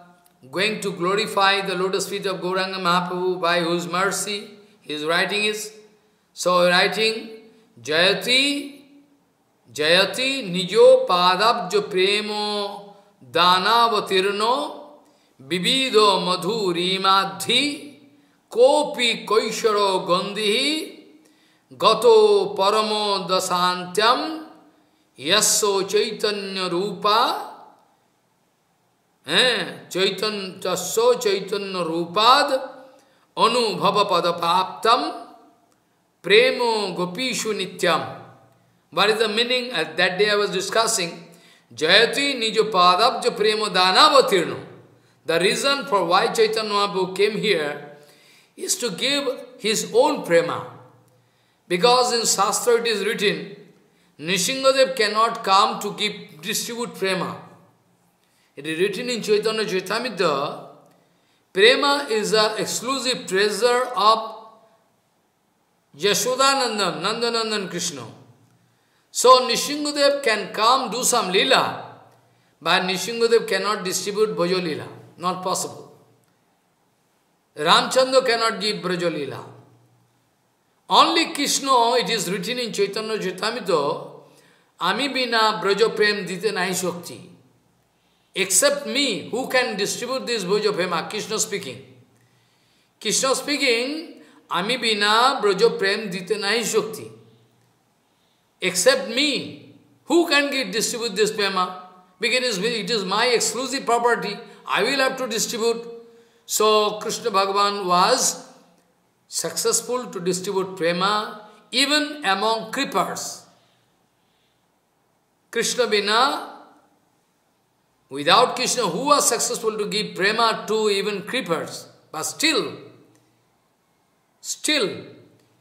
going to glorify the lotus feet of Gauranga Mahaprabhu by whose mercy his writing is. So writing, Jayati, Jayati Nijo Padabjo Premo Danavatirno Bibido Madhurimadhi Kopi Koisharo Gandhi Gato Paramo Dasantyam Yasso Chaitanya Rupa Chaitan Tasso Chaitanya Rupad Anubhava Padapaptam Premo Gopishu Nityam. What is the meaning? At that day I was discussing Jayati Nijo Padabja Premo Danavatirno. The reason for why Chaitanya Mahaprabhu came here is to give his own prema. Because in Shastra it is written, Nishingadev cannot come to give distribute prema. It is written in Chaitanya Charitamrita, Prema is the exclusive treasure of Yashodanandan, Nandanandan Krishna. So Nishingadev can come do some lila, but Nishingadev cannot distribute Bhajo. Not possible. Ramchandra cannot give lila. Only Krishna, it is written in Chaitanya Charitamrita, Ami bina Braja prem dite nahi shakti. Except me, who can distribute this Bhojo Prema? Krishna speaking. Krishna speaking, Bina Brajo Prem dite nahi shakti. Except me, who can get, distribute this Prema? Because it is my exclusive property. I will have to distribute. So Krishna Bhagavan was successful to distribute Prema even among creepers. Krishna Bina Without Krishna, who was successful to give prema to even creepers? But still, still,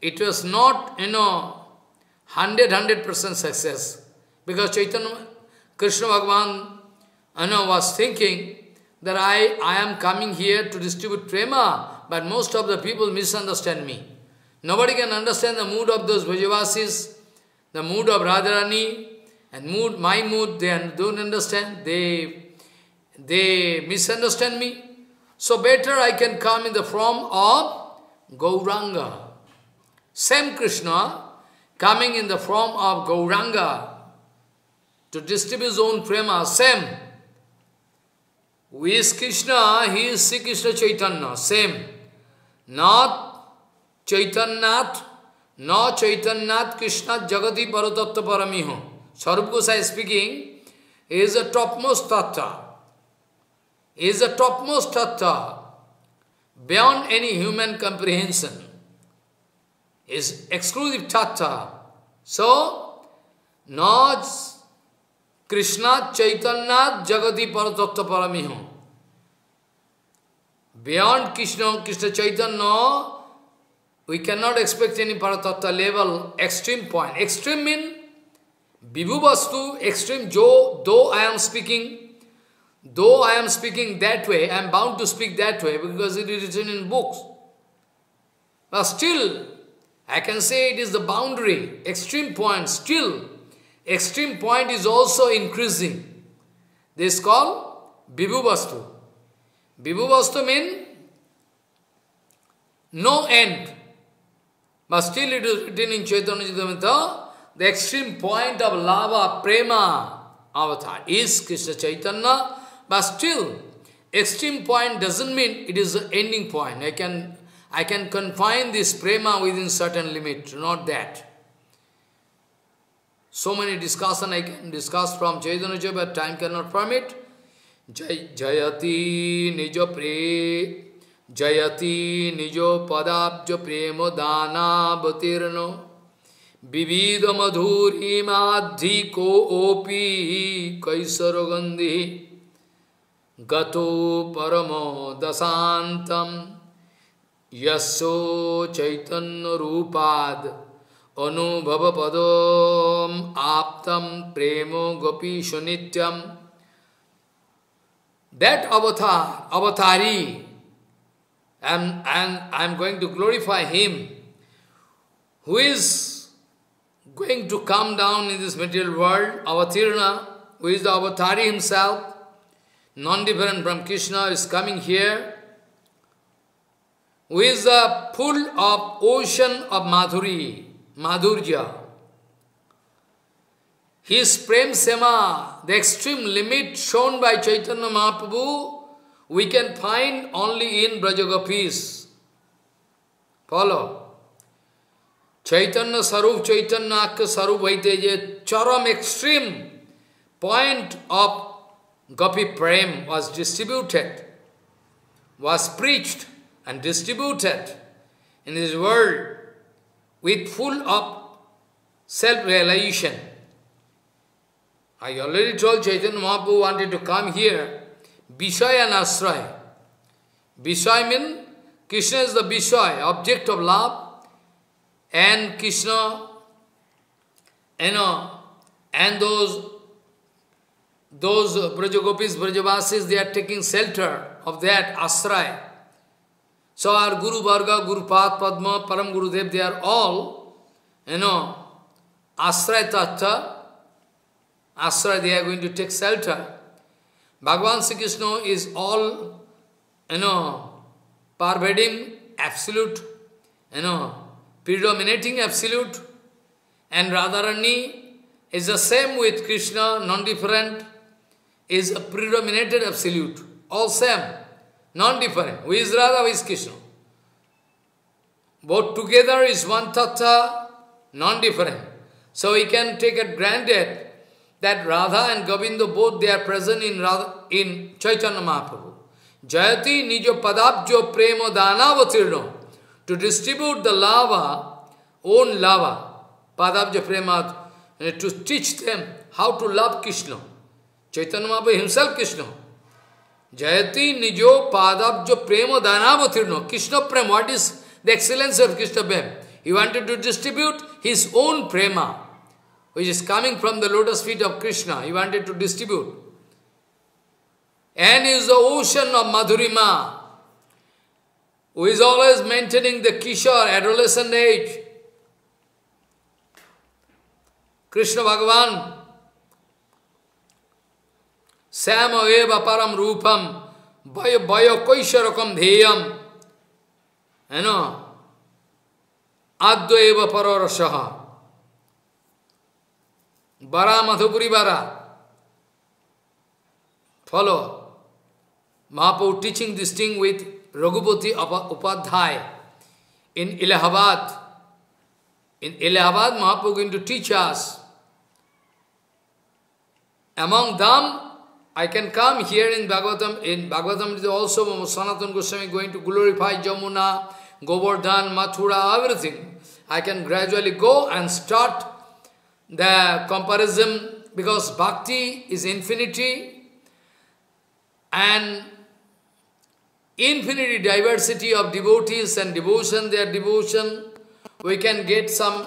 it was not, you know, 100, 100% success. Because Chaitanya, Krishna Bhagavan, you know, was thinking that I, I am coming here to distribute prema, but most of the people misunderstand me. Nobody can understand the mood of those Brajavasis, the mood of Radharani, and mood, my mood, they don't understand. They, they misunderstand me. So better I can come in the form of Gauranga. Same Krishna coming in the form of Gauranga to distribute his own prema, same. Who is Krishna? He is Sri Krishna Chaitanya, same. Not Chaitanyat, not Chaitanyat Krishna Jagati Paratattva Paramiho. Sarup Gosai speaking, he is the topmost tattva. He is the topmost tattva, beyond any human comprehension. Is exclusive tattva. So, not Krishna Chaitanya Jagati Paratattva Paramiho. Beyond Krishna, Krishna Chaitanya, we cannot expect any Paratattva level, extreme point. Extreme mean Vibhu Vastu, extreme, jo, though I am speaking, though I am speaking that way, I am bound to speak that way because it is written in books. But still, I can say it is the boundary, extreme point, still, extreme point is also increasing. This is called Vibhu Vastu. Means no end. But still it is written in Chaitanya Charitamrita, the extreme point of lava, prema, avatar is Krishna Chaitanya, but still, extreme point doesn't mean it is the ending point. I can, I can confine this prema within certain limit, not that. So many discussion I can discuss from Chaitanya, but time cannot permit. Jayati nijo pre Jayati nijo padabja premo danabatirno विविध मधुरी माधि को OP कैसर गंधि गतो परमो दशातम यशो चैतन्य रूपाद अनुभव पदों आप्तम प्रेमो गोपी सुनित्यम that avatar, avatari am and I am going to glorify him who is going to come down in this material world अवतीर्ण who is the avatari himself non-different from Krishna, is coming here, is the full of ocean of Madhuri, Madhurya. His Prem Sema, the extreme limit shown by Chaitanya Mahaprabhu, we can find only in Brajagopis. Follow. Chaitanya Sarup, Chaitanya Akka Sarup Vaiteje, Charam extreme point of Gopi Prem was distributed, was preached and distributed in this world with full of self-realization. I already told Chaitanya Mahaprabhu wanted to come here, Vishaya and Asray. Vishaya means Krishna is the Vishaya, object of love, and Krishna, you know, and those those Brajagopis, Brajavasis, they are taking shelter of that Asray. So our Guru Varga, Guru Pad, Padma, Param Gurudev, they are all, you know, Asray Tattva, Asray, they are going to take shelter. Bhagavan Sri Krishna is all, you know, pervading absolute, you know, predominating absolute. And Radharani is the same with Krishna, non-different, is a predominated absolute. All same, non-different. Who is Radha, who is Krishna? Both together is one tattva, non-different. So we can take it granted that Radha and Govinda both they are present in Radha, in Chaitanya Mahaprabhu. Jayati nijo padabjo prema danavatirno to distribute the lava, own lava, padabjo prema, eh, to teach them how to love Krishna. Chaitanya Mahaprabhu himself Krishna. Jayati nijo padabjo prema danavatirno. Krishna prema, what is the excellence of Krishna prema? He wanted to distribute his own prema which is coming from the lotus feet of Krishna. He wanted to distribute. And is the ocean of Madhurima, who is always maintaining the Kishore, adolescent age. Krishna Bhagavan, Sama eva param rupam, baya baya koisharakam dheyam, you know, adva eva pararasaha. Bara Madhupuri Bara. Follow. Mahaprabhu teaching this thing with Raghupati Upadhyay in Allahabad. In Allahabad, Mahaprabhu going to teach us. Among them, I can come here in Bhagavatam. In Bhagavatam also Sanatana Goswami going to glorify Jamuna, Govardhan, Mathura, everything. I can gradually go and start the comparison because bhakti is infinity and infinity diversity of devotees and devotion, their devotion, we can get some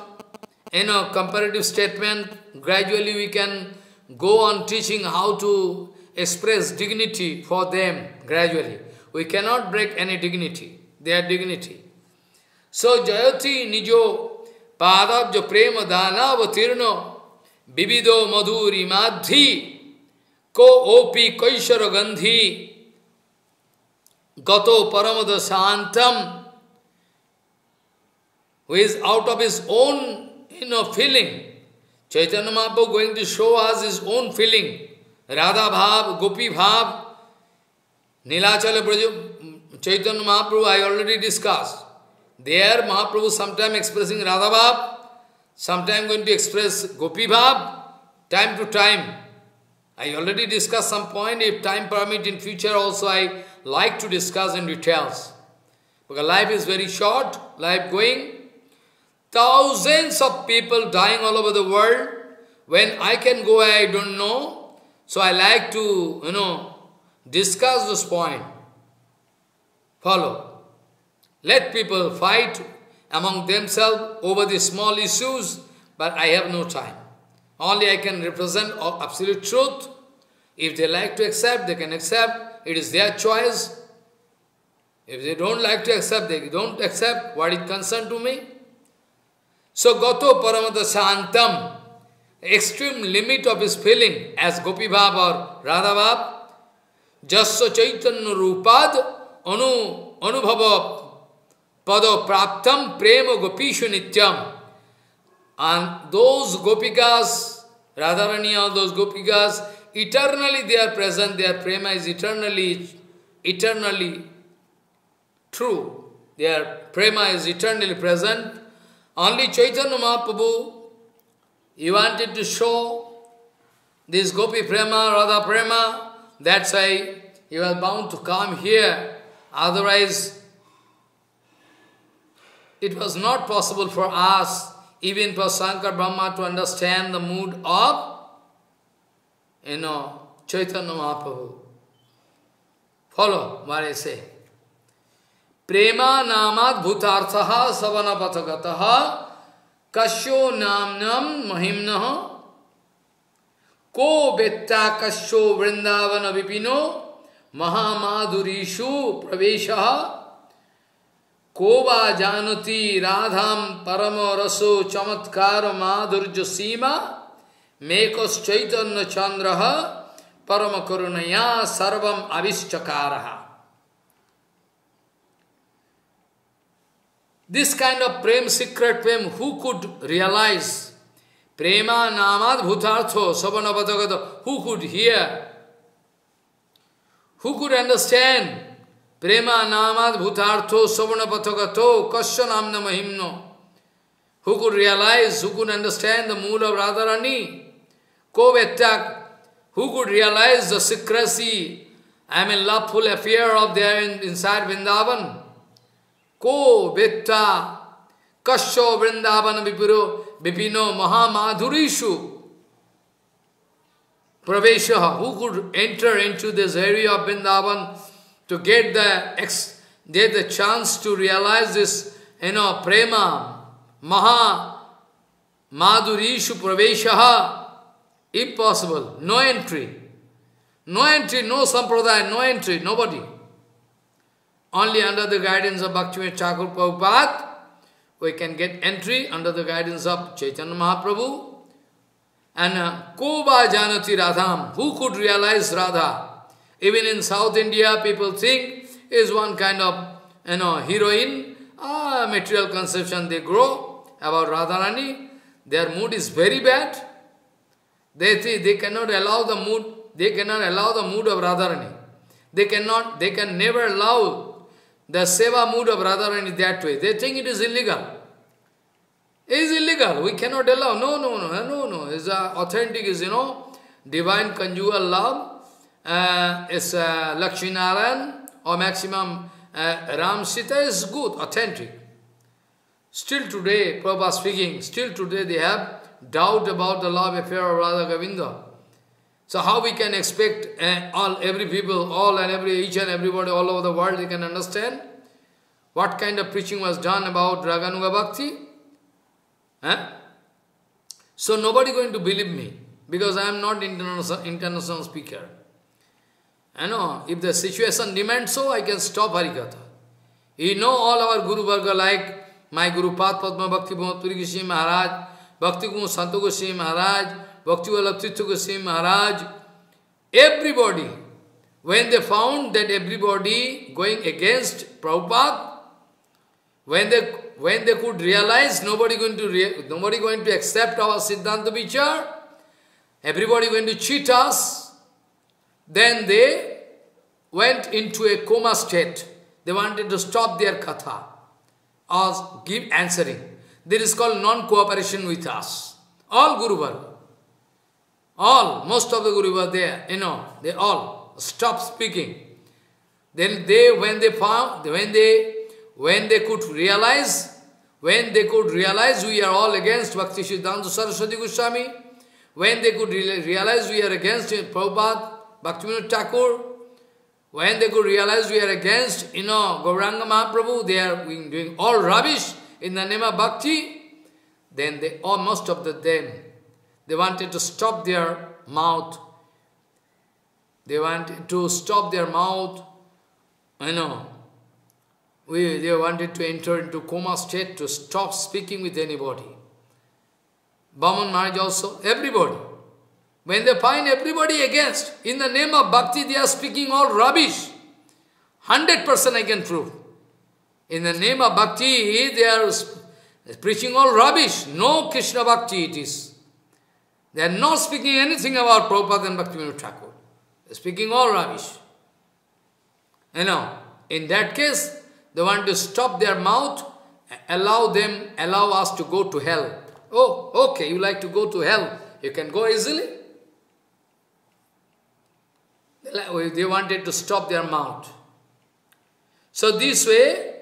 you know comparative statement. Gradually we can go on teaching how to express dignity for them gradually. We cannot break any dignity, their dignity. So Jayati Nijo Padabja Prema Dhanavatirno Bibido Madhuri Madhi Ko Opi Kaishara Gandhi Gato Paramada Santam who is out of his own inner feeling. Chaitanya Mahaprabhu going to show us his own feeling. Radha Bhav, Gopi Bhav, Nilachala Braja, Chaitanya Mahaprabhu I already discussed. There Mahaprabhu sometime expressing Radha Bhav, sometime going to express Gopi Bhav, time to time. I already discussed some point, if time permit in future also I like to discuss in details. Because life is very short, life going. Thousands of people dying all over the world. When I can go, I don't know. So I like to, you know, discuss this point. Follow. Let people fight among themselves over the small issues, but I have no time. Only I can represent absolute truth. If they like to accept, they can accept. It is their choice. If they don't like to accept, they don't accept. What is concerned to me? So Gato Paramata Shantam, extreme limit of his feeling as Gopi Bhav or Radha Bhav, Jasya Chaitanya Rupad Anu Anubhava Pada Praptam Prema Gopishu Nityam. And those Gopikas, Radharani, all those Gopikas, eternally they are present, their prema is eternally, eternally true. Their prema is eternally present. Only Chaitanya Mahaprabhu, he wanted to show this Gopi Prema, Radha Prema, that's why he was bound to come here, otherwise it was not possible for us, even for Shankar Brahma, to understand the mood of, you know, Chaitanya Mahaprabhu. Follow what I say. Prema namad bhutarthaha savana pathagataha कश्यो नाम महिम्न। को वेत्ता कश्यो वृंदावन विपिनो, महामाधुरीषु प्रवेश। को वा जानती राधाम परम रसो चमत्कार माधुर्य सीमा मेकश्चैतन्य चंद्र परम करुणया सर्वम अविष्टकार। This kind of prem, secret prem, who could realize? Prema namad bhutartho savanavadagata, who could hear? Who could understand? Prema namad bhutartho savanavadagato kasya namna mahimno. Who could realize, who could understand the mood of Radharani? Kovettak, who could realize the secrecy, I mean loveful affair of their inside Vrindavan? Ko betta Kasho Vrindavan Vipuro Vipino Mahamadhurishu Pravesha, who could enter into this area of Vrindavan to get the ex get the chance to realize this, you know, prema, maha, madhurishu praveshaha, impossible no entry. No entry, no sampradaya, no entry, nobody. Only under the guidance of Bhaktivinoda Thakur Prabhupada, we can get entry under the guidance of Chaitanya Mahaprabhu. And uh, Janati Radham, who could realize Radha? Even in South India, people think is one kind of you know heroine, ah, material conception they grow about Radharani. Their mood is very bad. They think they cannot allow the mood, they cannot allow the mood of Radharani. They cannot, they can never allow the seva mood of Radharani that way. They think it is illegal. It is illegal. We cannot allow. No, no, no, no, no. It's uh, authentic, is, you know, divine conjugal love. Uh, it's uh, or maximum uh, Ram Sita is good, authentic. Still today, Prabhupada speaking, still today they have doubt about the love affair of Radha Govinda. So how we can expect uh, all, every people, all and every, each and everybody all over the world, they can understand what kind of preaching was done about Raganuga Bhakti? Huh? So nobody going to believe me, because I am not international, international speaker. I know, if the situation demands so, I can stop Harikatha. You know all our Guru Varga like my Guru Pad Padma Bhakti Puri Goswami Maharaj, Bhakti Kumar Goswami Maharaj, Bhakti Vallabh Goswami Maharaj, everybody, when they found that everybody going against Prabhupada, when they when they could realize nobody going to nobody going to accept our Siddhanta Vichar, everybody going to cheat us, then they went into a coma state. They wanted to stop their katha or give answering. This is called non-cooperation with us. All Guru. All, most of the Guru were there, you know, they all stopped speaking. Then they, when they found, when they when they could realize, when they could realize we are all against Bhakti Siddhanta Saraswati Goswami, when they could realize we are against Prabhupada, Bhaktivinoda Thakur, when they could realize we are against, you know, Gauranga Mahaprabhu, they are doing all rubbish in the name of Bhakti, then they, all most of the, them, they wanted to stop their mouth. They wanted to stop their mouth, you know. We, they wanted to enter into coma state to stop speaking with anybody. Baman Maharaj also, everybody. When they find everybody against, in the name of bhakti, they are speaking all rubbish. 100% I can prove. In the name of bhakti, they are preaching all rubbish. No Krishna bhakti it is. They are not speaking anything about Prabhupada and Bhaktivinoda Thakur. They are speaking all rubbish. You know, in that case, they want to stop their mouth, allow them, allow us to go to hell. Oh, okay, you like to go to hell. You can go easily. They oh, wanted to stop their mouth. So this way,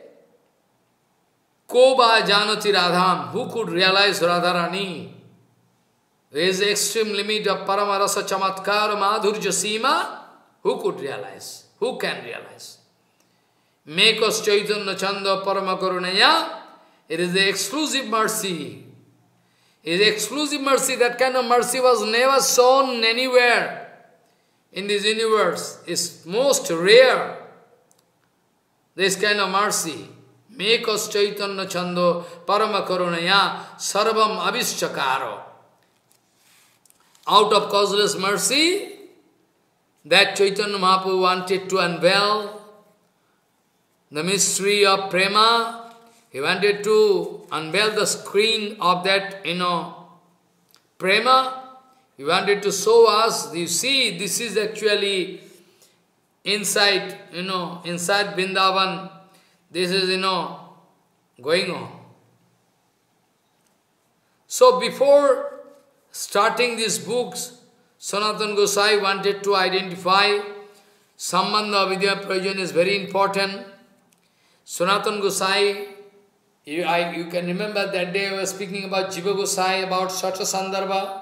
Koba Janati Radham, who could realize Radharani? There is the extreme limit of Paramarasa Chamatkar Madhurja Sima. Who could realize? Who can realize? Mekos Chaitanya Chanda Paramakarunaya. It is the exclusive mercy. It is exclusive mercy. That kind of mercy was never shown anywhere in this universe. It's most rare. This kind of mercy. Mekos Chaitanya Chando Paramakarunaya Sarvam Avischakaro. Out of causeless mercy, that Chaitanya Mahaprabhu wanted to unveil the mystery of prema. He wanted to unveil the screen of that, you know, prema. He wanted to show us, you see, this is actually inside, you know, inside Vrindavan. This is, you know, going on. So before starting these books, Sanatan Gosai wanted to identify Sambandha Vidya Prayojan is very important. Sanatan Gosai, you, I, you can remember that day I was speaking about Jiva Gosai, about Sat Sandarbha.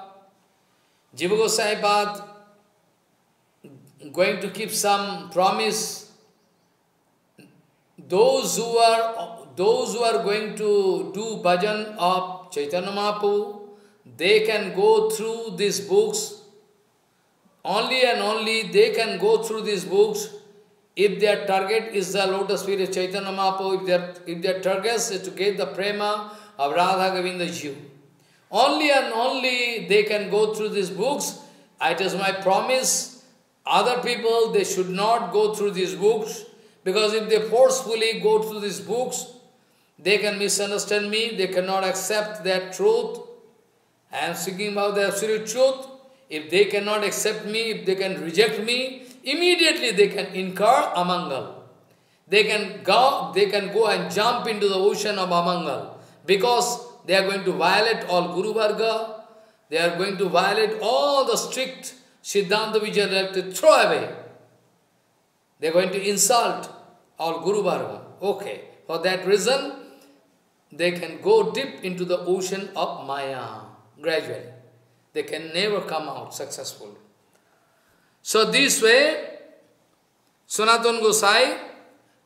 Jiva Gosai Pad going to keep some promise. Those who are those who are going to do bhajan of Chaitanya Mahaprabhu, they can go through these books. Only and only they can go through these books if their target is the lotus feet of Chaitanya Mahaprabhu, if their, if their target is to get the prema of Radha Govinda Jiv. Only and only they can go through these books. It is my promise. Other people, they should not go through these books because if they forcefully go through these books, they can misunderstand me, they cannot accept that truth. I am speaking about the absolute truth. If they cannot accept me, if they can reject me, immediately they can incur amangal. They can go, they can go and jump into the ocean of amangal because they are going to violate all Guru Varga, they are going to violate all the strict Siddhanta Vijaya, they have to throw away. They are going to insult all Guru Varga. Okay, for that reason, they can go deep into the ocean of Maya gradually. They can never come out successful. So this way, Sanatan Gosai,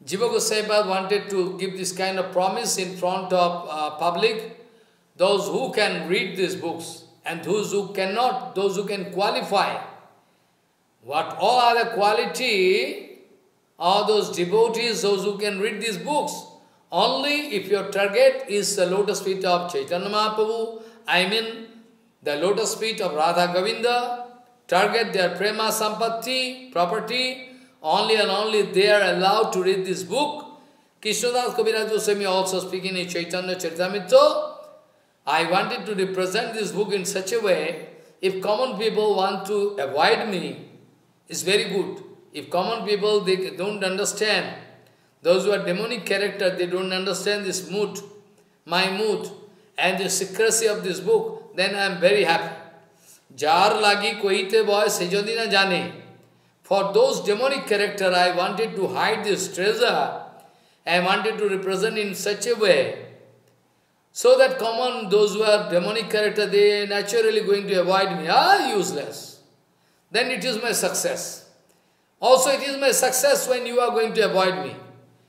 Jiva Gosai wanted to give this kind of promise in front of uh, public. Those who can read these books and those who cannot, those who can qualify. What all other quality are those devotees, those who can read these books. Only if your target is the lotus feet of Chaitanya Mahaprabhu, I mean the lotus feet of Radha Govinda, target their prema sampatti, property, only and only they are allowed to read this book. Krishnadas Kaviraj Goswami also speaking in Chaitanya Charitamrita. I wanted to represent this book in such a way, if common people want to avoid me, it's very good. If common people, they don't understand, those who are demonic character, they don't understand this mood, my mood, and the secrecy of this book, then I am very happy. Jar lagi koite boy sejodina jane. For those demonic character, I wanted to hide this treasure. I wanted to represent in such a way, so that common, those who are demonic character, they naturally going to avoid me. Ah, useless. Then it is my success. Also, it is my success when you are going to avoid me.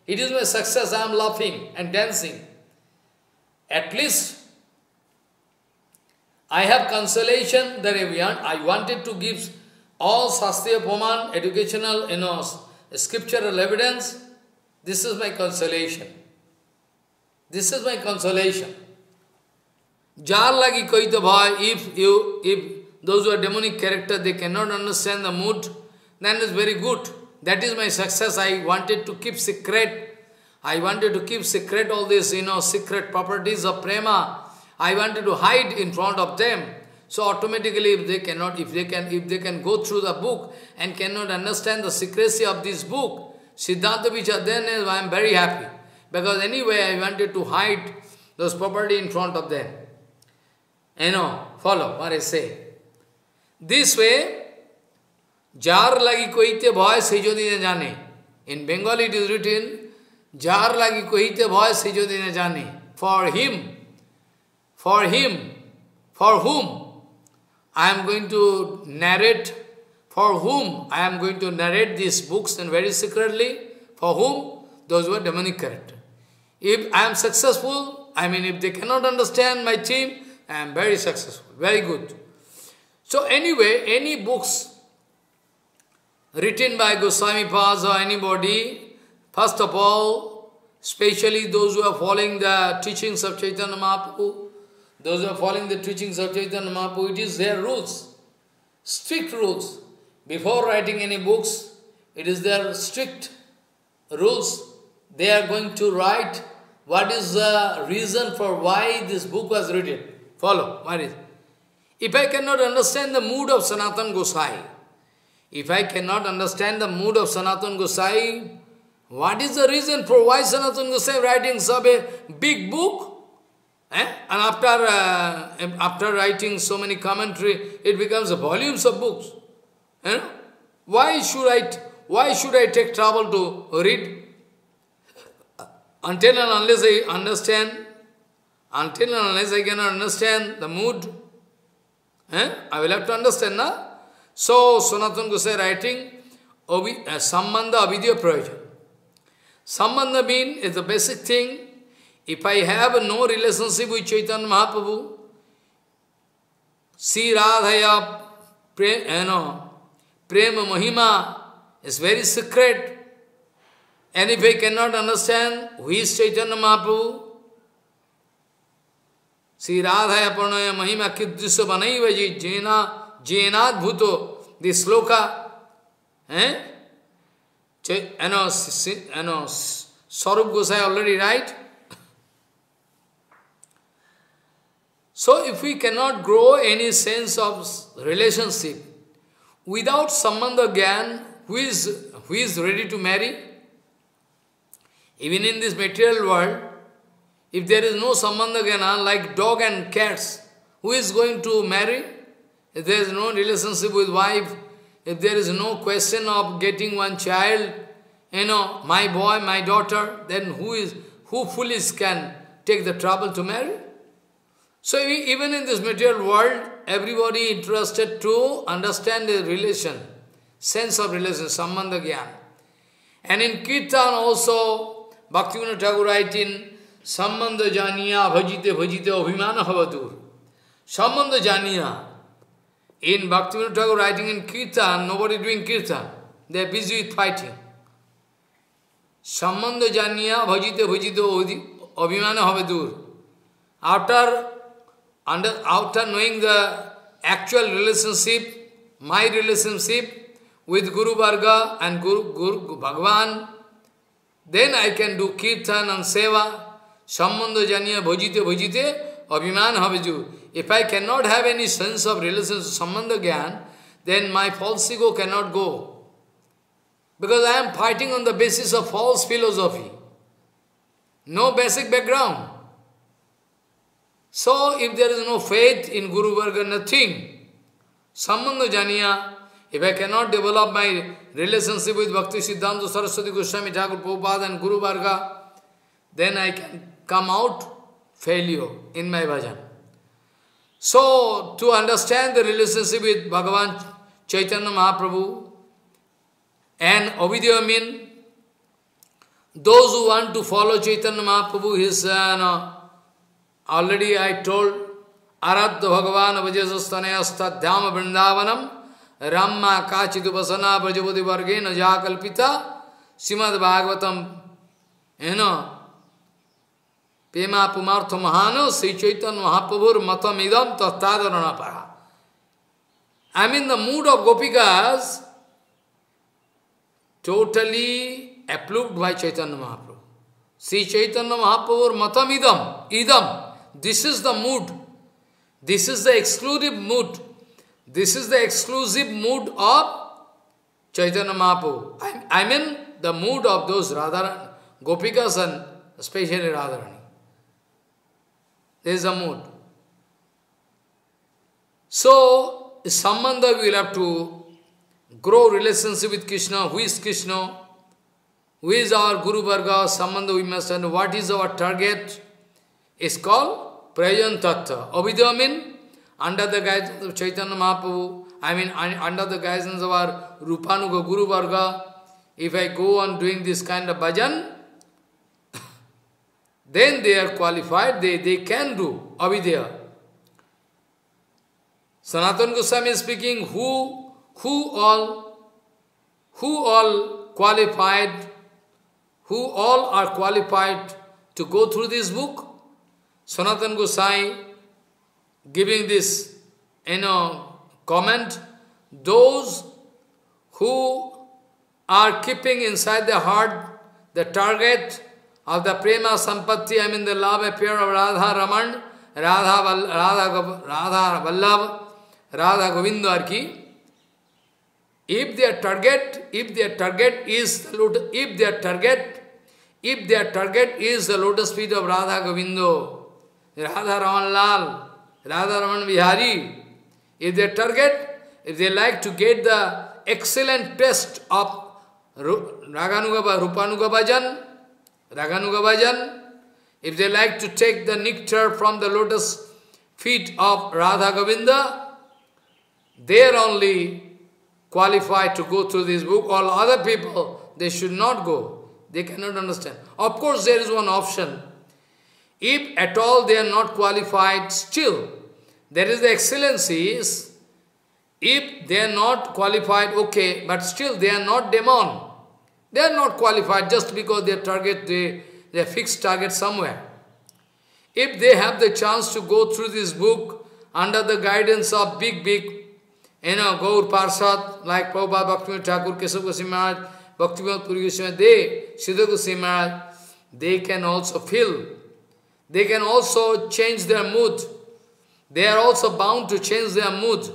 It is my success, I am laughing and dancing. At least I have consolation that I wanted to give all Sastriya Praman, educational, you know, scriptural evidence. This is my consolation. This is my consolation. Jar lagi koi to bhai, if you, if those who are demonic character, they cannot understand the mood, then it's very good. That is my success. I wanted to keep secret. I wanted to keep secret all these, you know, secret properties of prema. I wanted to hide in front of them. So automatically if they cannot, if they can, if they can go through the book and cannot understand the secrecy of this book, Siddhanta Vichar, then I am very happy. Because anyway I wanted to hide those property in front of them. You know, follow what I say. This way, jar lagi koite bhoy sejodi ne jane. In Bengali it is written, jar lagi koite bhoy sejodi ne jane. For him, for him, for whom I am going to narrate, for whom I am going to narrate these books and very secretly, for whom? Those were demonic character. If I am successful, I mean if they cannot understand my theme, I am very successful, very good. So anyway, any books written by Goswami Paz or anybody, first of all, especially those who are following the teachings of Chaitanya Mahaprabhu, those who are following the teachings of Chaitanya Mahaprabhu, it is their rules, strict rules. Before writing any books, it is their strict rules. They are going to write what is the reason for why this book was written. Follow, what is If I cannot understand the mood of Sanatan Gosai, if I cannot understand the mood of Sanatan Gosai, what is the reason for why Sanatan Gosai writing such a big book? Eh? And after, uh, after writing so many commentary, it becomes volumes of books. Eh? Why should I, why should I take trouble to read? Until and unless I understand, until and unless I can understand the mood, eh? I will have to understand, na? So, Sanatana Gosai writing, Ovi, uh, Sambandha Abhidheya Prayojan. Sambandha mean is the basic thing if I have no relationship with Chaitanya Mahaprabhu, see Radhaya, you know, Prema Mahima is very secret. And if I cannot understand who is Chaitanya Mahaprabhu, see Radhaya Pranaya Mahima Kidrisya Banaivaji Jena Jenad Bhuto, this sloka, eh? You know, you know, Sarup Gosai already right? So if we cannot grow any sense of relationship, without Sambandha Gyan, who is, who is ready to marry? Even in this material world, if there is no Sambandha Gyana, like dog and cats, who is going to marry? If there is no relationship with wife, if there is no question of getting one child, you know, my boy, my daughter, then who is, who foolish can take the trouble to marry? So even in this material world, everybody interested to understand the relation, sense of relation, sambandha gyan. And in Kirtan also, Bhaktivinoda Thakur writing, Sambandha janiya bhajite bhajite abhimana havadur. Sambandha janiya. In Bhaktivinoda Thakur writing in Kirtan, nobody doing Kirtan. They are busy with fighting. Sambandha janiya bhajite bhajite abhimana havadur. After under, after knowing the actual relationship, my relationship with Guru Varga and Guru, Guru Bhagavan, then I can do kirtan and seva, sambandha janiya bhajite bhajite, abhiman habiju. If I cannot have any sense of relationship, sambandha gyan, then my false ego cannot go. Because I am fighting on the basis of false philosophy. No basic background. So, if there is no faith in Guru Varga, nothing. Sambandha Janiya, if I cannot develop my relationship with Bhakti Siddhanta Saraswati Goswami Thakur Prabhupada and Guru Varga, then I can come out failure in my bhajan. So, to understand the relationship with Bhagavan Chaitanya Mahaprabhu and Ovidya mean, those who want to follow Chaitanya Mahaprabhu, his, uh, no, already I told, Aradha Bhagavan Vajasastanayastadhyama Vrindavanam Ramma Kachidupasana Brajapati Vargena Jakalpita Srimad Bhagavatam, you know, Pema Pumartha Mahano, Sri Chaitanya Mahaprabhur Matam Idam. I mean the mood of Gopikas totally approved by Chaitanya Mahaprabhu. Sri Chaitanya Mahaprabhur Matam Idam, Idam. This is the mood. This is the exclusive mood. This is the exclusive mood of Chaitanya Mahaprabhu. I, I mean the mood of those Radharani, Gopikas and especially Radharani. There is a mood. So, Sambandha will have to grow relationship with Krishna. Who is Krishna? Who is our Guru Varga? Sambandha we must know. What is our target? It's called प्रयोजन तत्व अविद्या mean under the guidance Chaitanya Mahaprabhu I mean under the guidance of our Rupanuga guru वर्ग if I go on doing this kind of bhajan then they are qualified they they can do अविद्य Sanatana Goswami speaking who who all who all qualified who all are qualified to go through this book Sanatana Goswami giving this, you know, comment, those who are keeping inside their heart the target of the prema sampatti, I mean the love affair of Radha Raman, Radha, Radha, Radha Vallabh, Radha Govinda Arki, if their target, if their target is if their target, if their target is the lotus feet of Radha Govinda, Radha Raman Lal, Radha Raman Vihari, if they target, if they like to get the excellent taste of Raganuga, Rupanuga Bhajan, Raganuga Bhajan, if they like to take the nectar from the lotus feet of Radha Govinda, they are only qualified to go through this book. All other people, they should not go. They cannot understand. Of course, there is one option. If at all they are not qualified, still, there is the excellencies. If they are not qualified, okay, but still they are not demon. They are not qualified just because they target, they, they fixed target somewhere. If they have the chance to go through this book under the guidance of big, big, you know, Gaur Parsad, like Prabhupada Bhaktivinoda Thakur, Keshav Goswami Maharaj, Bhaktivinoda Puri they, Siddha Maharaj, they can also feel, they can also change their mood. They are also bound to change their mood.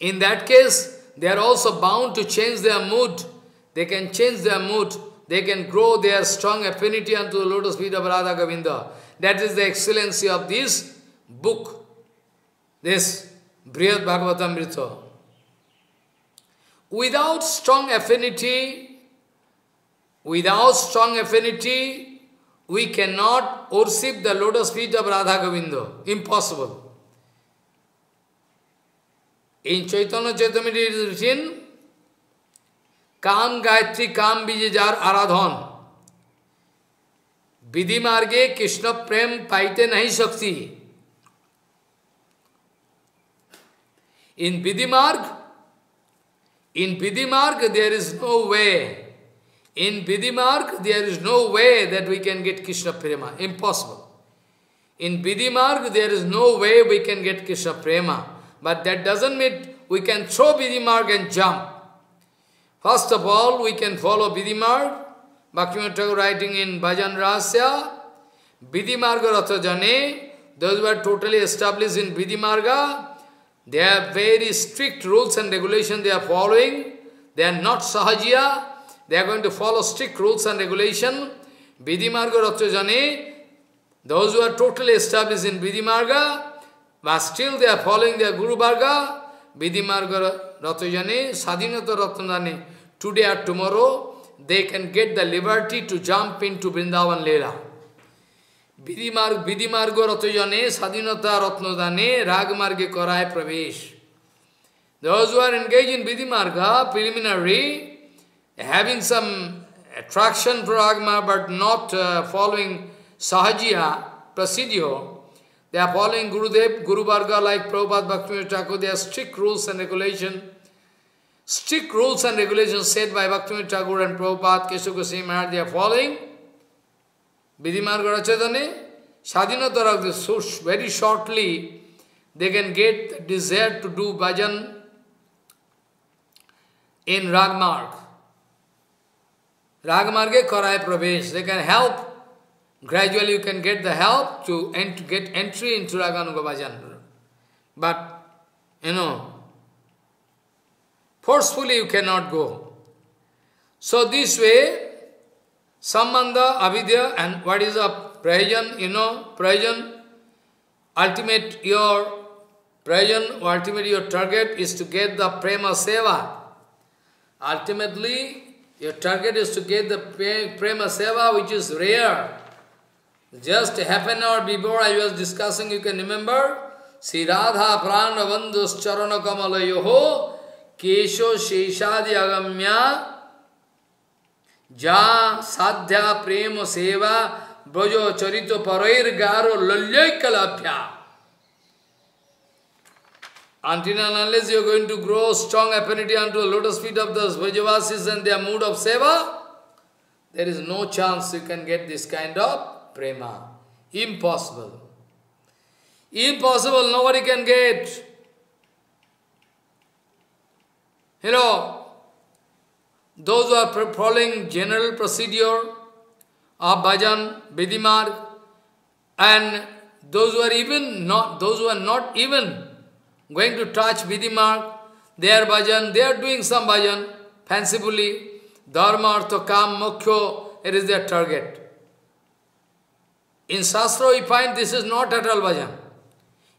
In that case, they are also bound to change their mood they can change their mood. They can grow their strong affinity unto the lotus feet of Radha Govinda. That is the excellency of this book, this Brihad Bhagavatamrita. Without strong affinity, without strong affinity, we cannot worship the lotus feet of Radha Govinda. Impossible. In Chaitanya Chaitanya it is written, Kam Gayatri Kam Vijajar Aradhan. Vidhi Marge Krishna Prem Paite Nahi Shakti. In Vidhi मार्ग in Vidhi मार्ग there is no way In Vidimarg there is no way that we can get Krishna Prema. Impossible. In Vidimarg there is no way we can get Krishna Prema. But that doesn't mean we can throw Vidimarg and jump. First of all, we can follow Vidimarg. Bhaktivinoda writing in Bhajan Rahasya, Vidimarga Rathajane, those who are totally established in Vidimarga, they have very strict rules and regulations they are following. They are not Sahajiya, they are going to follow strict rules and regulation. Vidimarga Rathajane, those who are totally established in Vidimarga, but still they are following their Guru Varga, Vidimarga Rathajane, Sadhinata Ratnajane, today or tomorrow, they can get the liberty to jump into Vrindavan Leela. Vidimarg, Vidimargo Ratojane, Sadhinata Ratnodane, Ragmarge Korai Pravesh. Those who are engaged in Vidimarga, preliminary, having some attraction for Agma but not uh, following Sahajiya, procedure, they are following Gurudev, Guru Varga like Prabhupada Bhaktivinoda Thakur, they have strict rules and regulations. Strict rules and regulations set by Bhaktivinoda Thakur and Prabhupada, Keshav Goswami Maharaj, they are following. Vidimarga Rachadane, Sadhinatara, so very shortly, they can get desire to do bhajan in Ragmarg. Ragmarge Karai Pravesh, they can help. Gradually you can get the help to ent get entry into Raganuga Bhajan. But, you know, forcefully you cannot go. So this way, Sambandha, Avidya, and what is a prajan, you know, prajan, ultimate your prajan, ultimate your target is to get the prema seva. Ultimately, your target is to get the prema seva, which is rare. Just half an hour before I was discussing, you can remember, Sri Radha Prana Bandhus Charana Kamalayoho Kesho Sheshadi Agamya Ja Sadhya Prema Seva Brajo Charito Parair Garo Lalyakalabhya until and unless you are going to grow strong affinity unto the lotus feet of the Brajavasis and their mood of seva, there is no chance you can get this kind of prema. Impossible. Impossible, nobody can get. You know, those who are following general procedure of bhajan, vidimar, and those who are even not, those who are not even going to touch Vidimark, their bhajan, they are doing some bhajan, fancifully, dharma, artha, kam, moksha, it is their target. In Shastra we find this is not at all bhajan.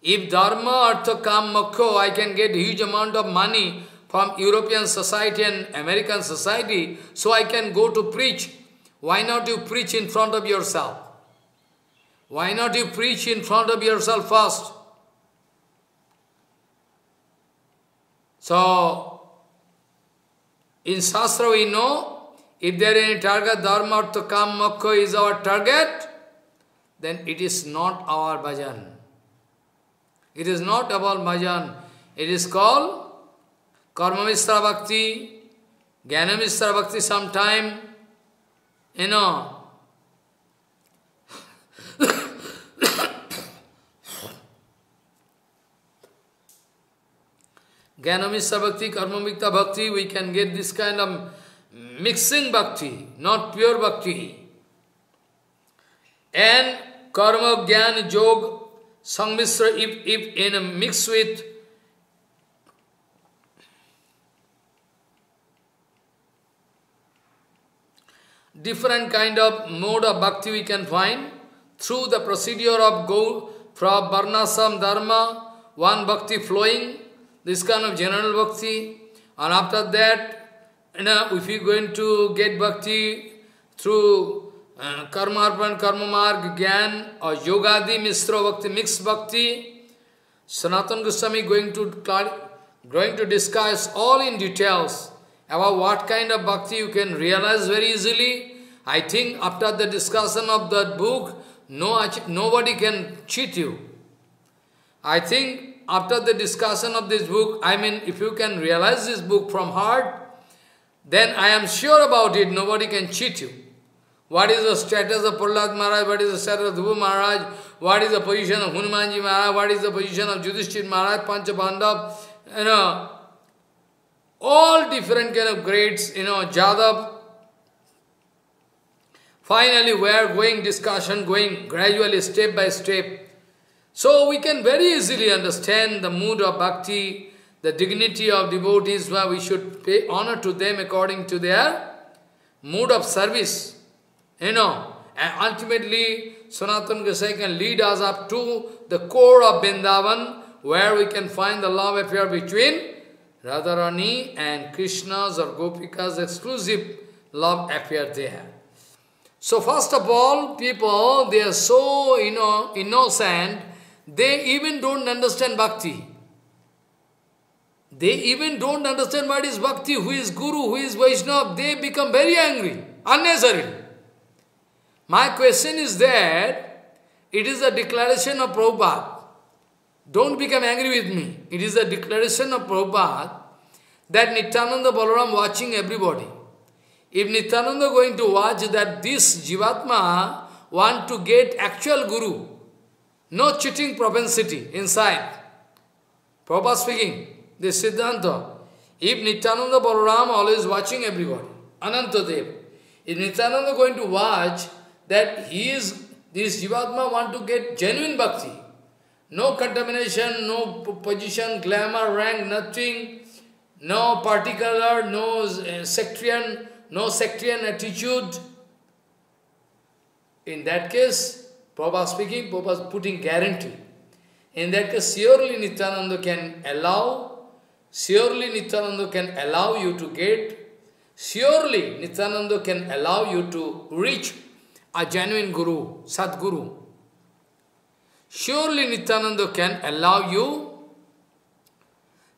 If dharma, artha, kam, moksha, I can get huge amount of money from European society and American society, so I can go to preach. Why not you preach in front of yourself? Why not you preach in front of yourself first? So, in Shastra we know, if there is any target, dharma, artha, kam, moksha is our target, then it is not our bhajan. It is not about bhajan. It is called karma misra bhakti, jnana misra bhakti sometime, you know, Jnanamishra bhakti, karmamikta bhakti, we can get this kind of mixing bhakti, not pure bhakti. And karma, jnana, jog, sangmisra, if, if in a mix with different kind of mode of bhakti we can find through the procedure of go from varnasam dharma, one bhakti flowing this kind of general bhakti. And after that, you know, if you going to get bhakti through uh, karma arpan, karma marg, gyan, or yogadi, misra bhakti, mixed bhakti, Sanatan Goswami going to going to discuss all in details about what kind of bhakti you can realize very easily. I think after the discussion of that book, no, nobody can cheat you. I think after the discussion of this book, I mean, if you can realize this book from heart, then I am sure about it, nobody can cheat you. What is the status of Prahlad Maharaj? What is the status of Dhruva Maharaj? What is the position of Hanumanji Maharaj? What is the position of Yudhishthir Maharaj, Panchabandhav? You know, all different kind of grades, you know, Jadav. Finally, we are going discussion, going gradually, step by step. So we can very easily understand the mood of bhakti, the dignity of devotees, where we should pay honor to them according to their mood of service. You know, and ultimately Sanatana Gosai can lead us up to the core of Vrindavan, where we can find the love affair between Radharani and Krishna's or Gopika's exclusive love affair there. So first of all, people, they are so you know, innocent, they even don't understand bhakti. They even don't understand what is bhakti, who is guru, who is Vaishnava. They become very angry, unnecessarily. My question is that it is a declaration of Prabhupada. Don't become angry with me. It is a declaration of Prabhupada that Nityananda Balaram watching everybody. If Nityananda going to watch that this Jivatma want to get actual Guru, no cheating propensity inside. Prabhupada speaking, this Siddhanta. If Nityananda Balaram always watching everybody, Anantadev, if Nityananda going to watch that he is, this Jivatma want to get genuine bhakti, no contamination, no position, glamour, rank, nothing, no particular, no uh, sectarian, no sectarian attitude. In that case, Prabhupada speaking, Prabhupada putting guarantee. In that case, surely Nityananda can allow, surely Nityananda can allow you to get, surely Nityananda can allow you to reach a genuine Guru, Sadguru. Surely Nityananda can allow you,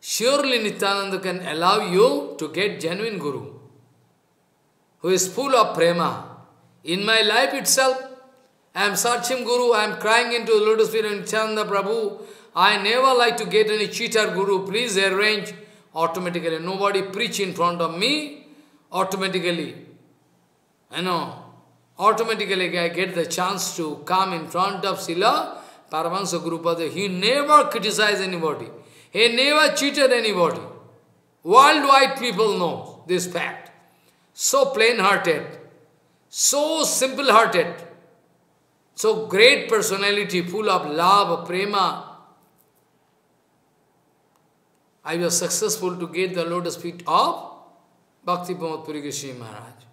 surely Nityananda can allow you to get genuine Guru, who is full of prema. In my life itself, I am searching Guru, I am crying into the lotus feet of Nityananda Prabhu. I never like to get any cheater Guru, please arrange automatically. Nobody preach in front of me, automatically. I know, automatically I get the chance to come in front of Srila Paramahansa Gurupada. He never criticized anybody. He never cheated anybody. Worldwide people know this fact. So plain-hearted, so simple-hearted, so great personality, full of love, prema. I was successful to get the lotus feet of Bhakti Pramod Puri Goswami Maharaj.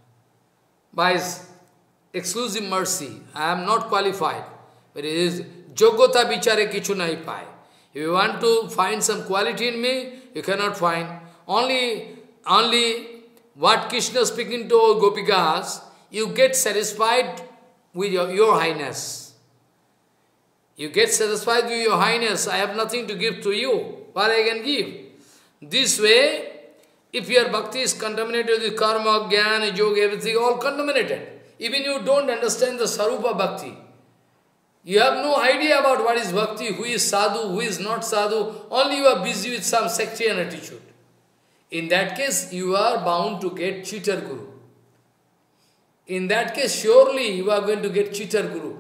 By his exclusive mercy, I am not qualified, but it is Jogota bichare kichu nahi pai. If you want to find some quality in me, you cannot find. Only, only what Krishna speaking to all Gopikas, you get satisfied with your, your highness. You get satisfied with your highness, I have nothing to give to you. What I can give? This way, if your bhakti is contaminated with karma, jnana, yoga, everything, all contaminated. Even you don't understand the sarupa bhakti. You have no idea about what is bhakti, who is sadhu, who is not sadhu, only you are busy with some sectarian attitude. In that case, you are bound to get cheater guru. In that case, surely you are going to get cheater guru.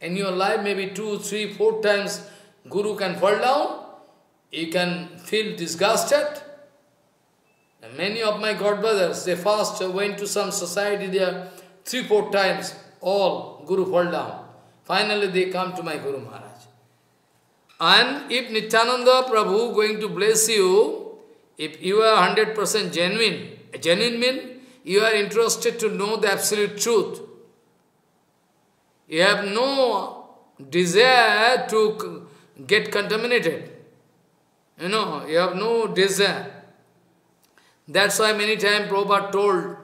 In your life, maybe two, three, four times, guru can fall down, you can feel disgusted. And many of my godbrothers, they first went to some society there, three, four times, all guru fall down. Finally, they come to my Guru Maharaj. And if Nityananda Prabhu going to bless you, if you are 100% genuine, genuine mean you are interested to know the absolute truth. You have no desire to get contaminated. You know, you have no desire. That's why many times Prabhupada told,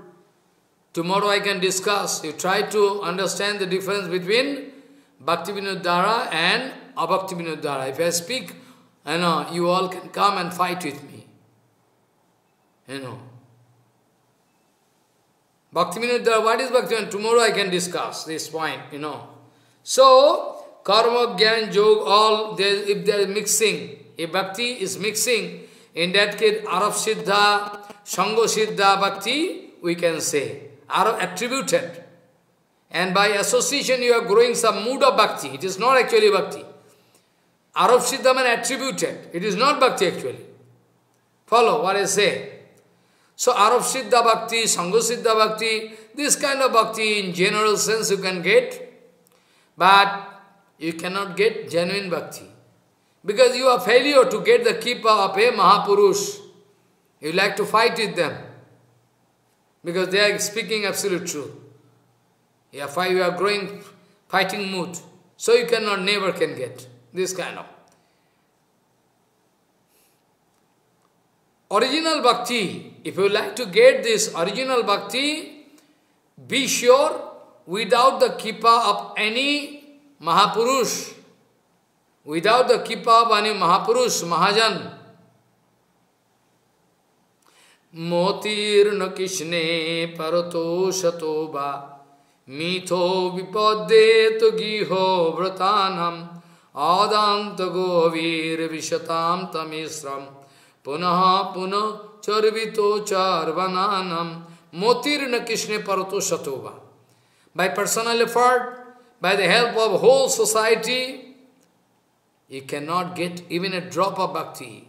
tomorrow I can discuss. You try to understand the difference between Bhakti Vinodhara and Abhakti Vinodhara. If I speak, you know, you all can come and fight with me. You know. Bhakti Vinodhara, what is Bhakti Vinodhara? Tomorrow I can discuss this point, you know. So, karma, gyan, jog, all, there, if they are mixing, if bhakti is mixing, in that case, Arab Siddha, Sangha Siddha Bhakti, we can say, are attributed. And by association you are growing some mood of bhakti. It is not actually bhakti. Arab Siddhaman attributed. It is not bhakti actually. Follow what I say. So Arab Siddha Bhakti, Sangha Siddha Bhakti, this kind of bhakti in general sense you can get, but you cannot get genuine bhakti. Because you are failure to get the keeper of a Mahapurush. You like to fight with them. Because they are speaking absolute truth. You are, you are growing fighting mood. So you cannot, never can get this kind of. Original bhakti, if you like to get this original bhakti, be sure, without the kippa of any Mahapurush, without the kippa of any Mahapurush, Mahajan, मोतीर्ण कृष्णे परतो शतोबा मिथो विपदे तो गिहो व्रतानम आदांत गोवीर विशताम तमिश्रम पुनः पुनः चर्वितो चार्वनानम मोतीर्ण कृष्ण परतो शतोबा by personal effort, by the help of whole society, you cannot get even a drop of bhakti.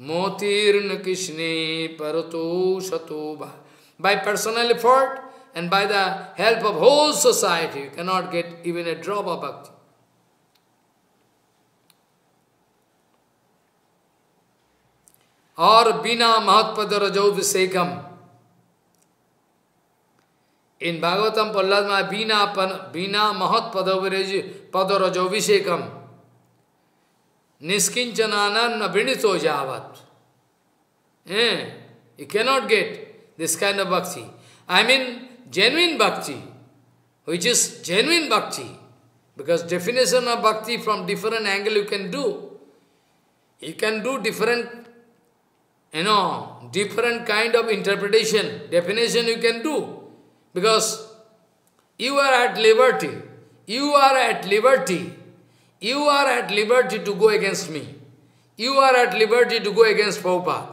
Motirna Krishne Parato Satoba. By personal effort and by the help of whole society, you cannot get even a drop of bhakti. और बिना महत्पद रजौभिषेकम इन भागवतम प्रहलाद महा बिना बिना महत्पद पद रजौभिषेकम निष्किंचनान विणित हो? जावत you can not get this kind of bhakti I mean genuine bhakti which is genuine bhakti because definition of bhakti from different angle you can do you can do different you know, different kind of interpretation, definition you can do. Because you are at liberty. You are at liberty you are at liberty to go against me. You are at liberty to go against Prabhupada.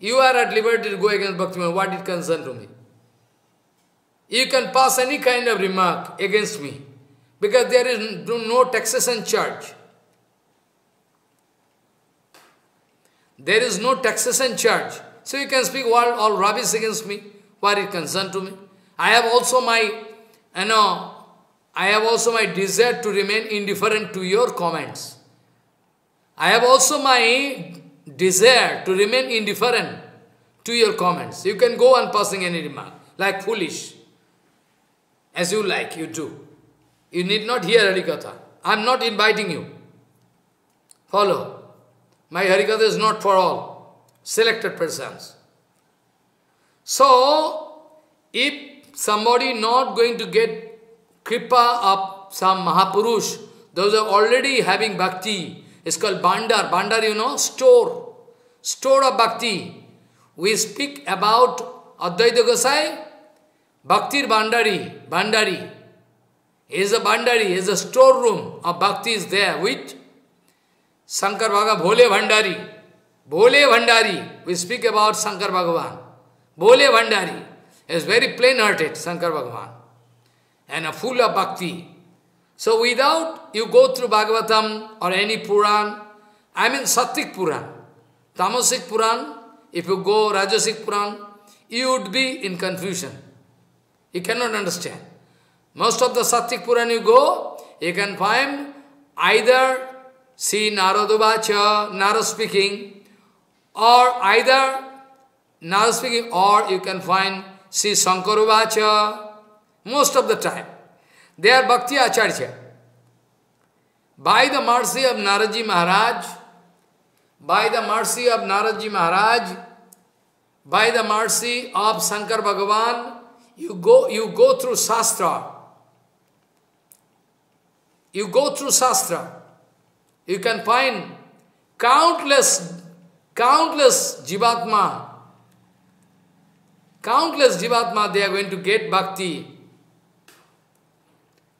You are at liberty to go against Bhaktivinoda. What it concern to me? You can pass any kind of remark against me. Because there is no taxation charge. There is no taxation charge. So you can speak all, all rubbish against me. What it concern to me? I have also my, you know, I have also my desire to remain indifferent to your comments. I have also my desire to remain indifferent to your comments. You can go on passing any remark, like foolish. As you like, you do. You need not hear Harikatha. I am not inviting you. Follow. My Harikatha is not for all. Selected persons. So, if somebody not going to get kripa of some Mahapurush, those are already having bhakti. It's called bandar. Bandar, you know, store. Store of bhakti. We speak about Advaita Gosai, Bhaktir Bandari. Bandari. Is a Bandari, is a storeroom of bhakti is there with Shankar Bhagavan, Bhole Bhandari. Bhole Bhandari. We speak about Shankar Bhagavan. Bhole Bhandari is very plain-hearted, Shankar Bhagavan and a full of bhakti. So without you go through Bhagavatam or any Puran, I mean Sattvic Puran, Tamasic Puran, if you go Rajasic Puran, you would be in confusion. You cannot understand. Most of the Sattvic Puran you go, you can find either see Naraduvacha, Narad speaking, or either Narad speaking, or you can find see Sankaruvacha, most of the time. They are Bhakti Acharya. By the mercy of Naraji Maharaj, by the mercy of Naraji Maharaj, by the mercy of Shankar Bhagavan, you go, you go through Shastra. You go through Shastra. You can find countless, countless Jivatma. Countless Jivatma, they are going to get bhakti.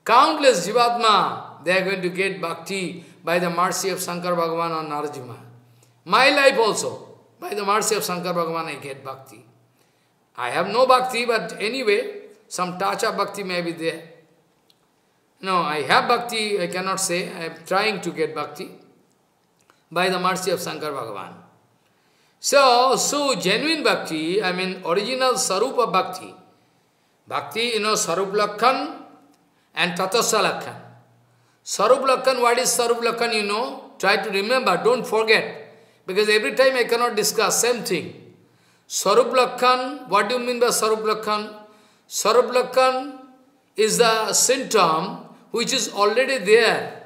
Countless Jivatma, they are going to get bhakti by the mercy of Shankar Bhagavan or Narajima. My life also, by the mercy of Shankar Bhagavan, I get bhakti. I have no bhakti, but anyway, some touch of bhakti may be there. No, I have bhakti, I cannot say, I am trying to get bhakti by the mercy of Shankar Bhagavan. So, so genuine bhakti, I mean original sarupa bhakti. Bhakti, you know, sarup lakhan, and Tatasya Lakhan. Sarup Lakhan, what is Sarup Lakhan, you know? Try to remember, don't forget. Because every time I cannot discuss, same thing. Sarup Lakhan, what do you mean by Sarup Lakhan? Sarup Lakhan is the symptom which is already there.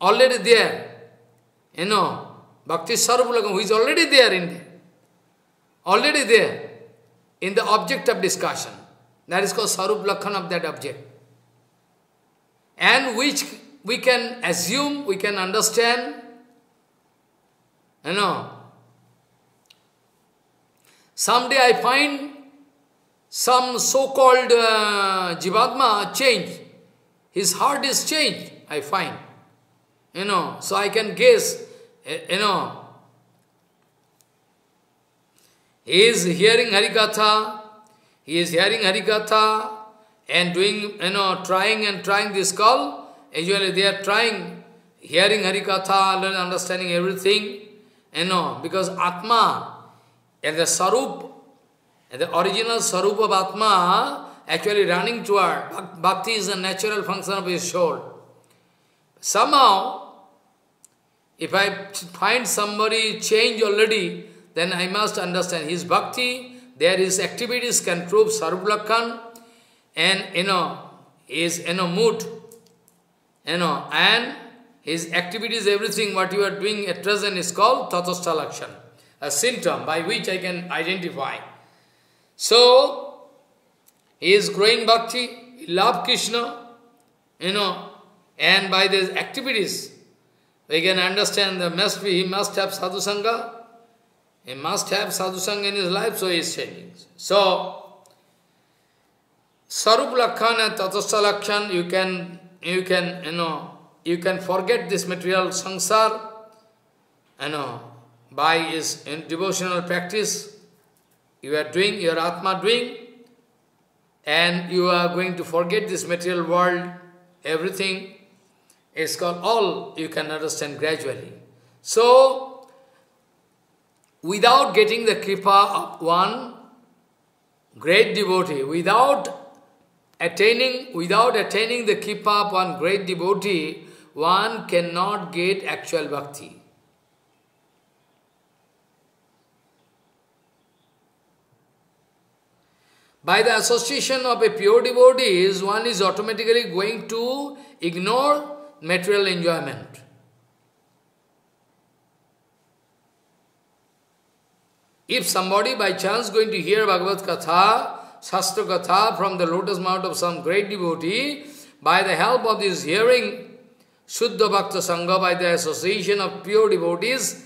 Already there. You know, Bhakti Sarup Lakhan, who is already there in there. Already there in the object of discussion. That is called Sarup Lakhan of that object. And which we can assume, we can understand, you know. Someday I find some so-called uh, Jivatma changed. His heart is changed, I find. You know, so I can guess, eh, you know, he is hearing Harikatha, he is hearing Harikatha and doing, you know, trying and trying this call. Usually they are trying, hearing Harikatha, understanding everything, you know, because Atma, and the Sarup, and the original Sarup of Atma, actually running toward, Bhakti is a natural function of his soul. Somehow, if I find somebody change already, then I must understand his bhakti, there his activities can prove sarvlakhan, and you know, is in a mood, you know, and his activities, everything what you are doing at present is called tatastha a symptom by which I can identify. So, he is growing bhakti, he loves Krishna, you know, and by these activities, we can understand that must be, he must have sadhu sangha, he must have sadhu sangha in his life, so he is changing. So, Sarup Lakhan and Tatastha Lakhan, you can, you can, you know, you can forget this material sansar, you know, by his devotional practice, you are doing, your Atma doing, and you are going to forget this material world, everything is called all you can understand gradually. So, without getting the kripa of one great devotee, without attaining, without attaining the kripa of one great devotee, one cannot get actual bhakti. By the association of a pure devotee, one is automatically going to ignore material enjoyment. If somebody by chance going to hear Bhagavad Katha, Shastra Katha from the lotus mouth of some great devotee, by the help of this hearing, Shuddha Bhakta Sangha, by the association of pure devotees,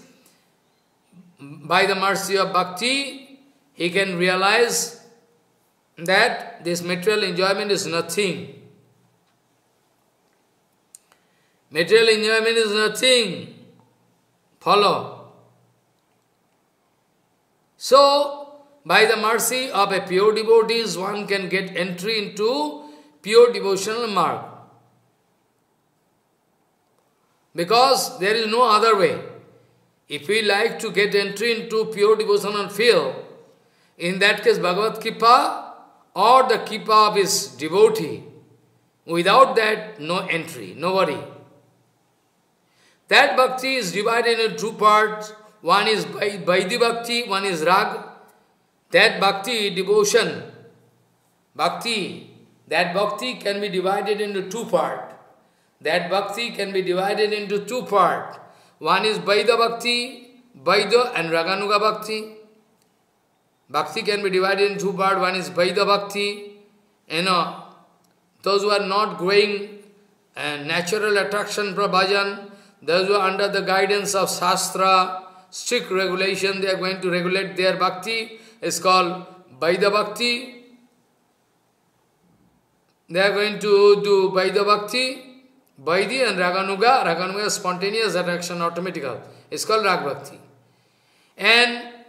by the mercy of bhakti, he can realize that this material enjoyment is nothing. Material enjoyment is nothing. Follow. So, by the mercy of a pure devotees, one can get entry into pure devotional mark. Because there is no other way. If we like to get entry into pure devotional field, in that case Bhagavad Kripa or the Kripa of his devotee, without that, no entry, nobody. That bhakti is divided into two parts. One is Vaidhi Bhakti, one is Rag. That Bhakti, devotion, Bhakti, that Bhakti can be divided into two parts. That Bhakti can be divided into two parts. One is Vaidha Bhakti, Vaidha and Raganuga Bhakti. Bhakti can be divided into two parts. One is Vaidha Bhakti. You know, those who are not growing uh, natural attraction for bhajan, those who are under the guidance of Shastra, strict regulation, they are going to regulate their bhakti. It's called Vaidya Bhakti. They are going to do Vaidya Bhakti, Vaidhi and Raganuga. Raganuga is spontaneous attraction, automatical. It's called Rag Bhakti. And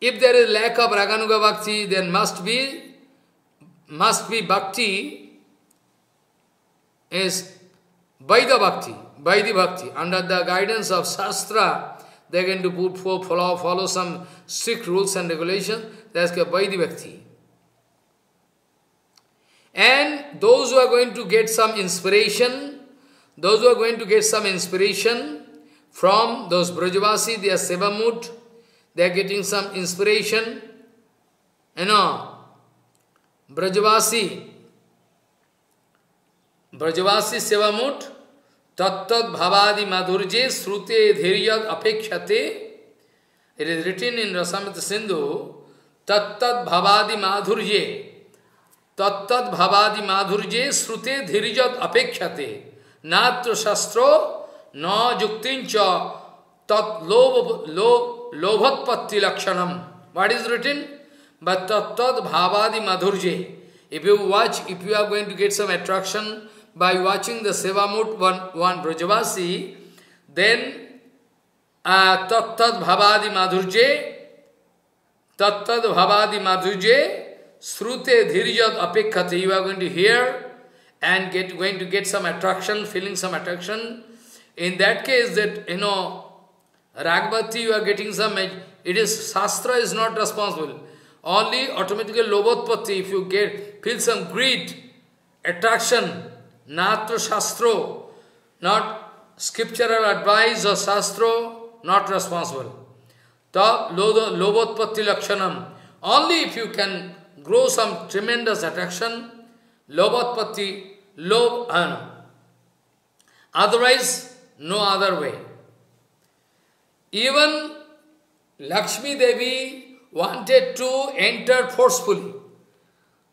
if there is lack of Raganuga Bhakti, then must be, must be Bhakti is Vaidya Bhakti, Vaidhi Bhakti, under the guidance of Shastra, they are going to put follow, follow some strict rules and regulations. That's called Vaidhi Bhakti. And those who are going to get some inspiration, those who are going to get some inspiration from those Brajavasi, they are Sevamut, they are getting some inspiration. You know, Brajvasi, Brajvasi सेवामुठ तत्त भावादि माधुर्य श्रुते धैर्य अपेक्षते it is written in Rasamrita Sindhu तत्त भावादि माधुर्य तत्त भावादि माधुर्य श्रुते धैर्य अपेक्षते नात्र शस्त्रो न युक्ति तत्लोभ लोभ लोभोत्पत्ति लक्षण। वाट इज़ रिटिन तत्त माधुर्य। If you watch if you are going to get some attraction by watching the seva moot one one Brajwasi then तत्त भावादि माधुर्य तत्त भावादि माधुर्य श्रुते धीर्य अपेक्षत you are going to hear and get going to get some attraction feeling some attraction in that case that you know Ragbhakti you are getting some, it is, Shastra is not responsible. Only automatically Lobotpatti, if you get, feel some greed, attraction, Natra Shastra, not scriptural advice or Shastra, not responsible. Ta Lobotpatti Lakshanam, only if you can grow some tremendous attraction, Lobotpatti, Lob, uh, otherwise, no other way. Even Lakshmi Devi wanted to enter forcefully.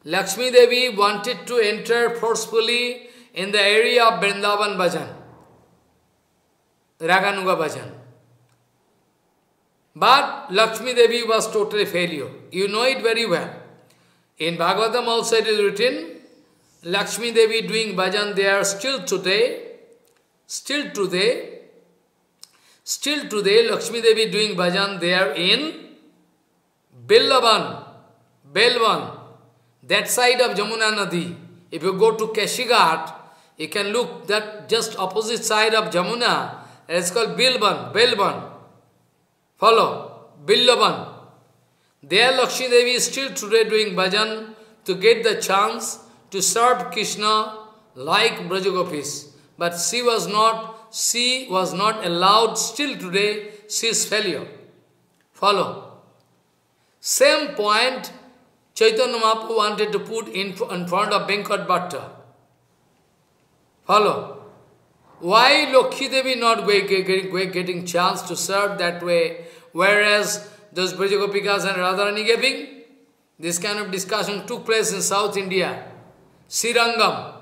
Lakshmi Devi wanted to enter forcefully in the area of Vrindavan Bhajan, Raganuga Bhajan. But Lakshmi Devi was totally failure. You know it very well. In Bhagavatam also it is written, Lakshmi Devi doing bhajan there still today, still today, Still today, Lakshmi Devi doing bhajan there in Billavan, Belvan, that side of Jamuna Nadi. If you go to Kashigat, you can look that just opposite side of Jamuna, it's called Bilban, Belban. Follow, Billavan. There Lakshmi Devi is still today doing bhajan to get the chance to serve Krishna like Brajagopis. But she was not she was not allowed, still today, she is failure. Follow. Same point Chaitanya Mahaprabhu wanted to put in, in front of Venkat Bhatta. Follow. Why Lokhi Devi not getting, chance to serve that way, whereas those Brajagopikas and Radharani giving? This kind of discussion took place in South India. Srirangam.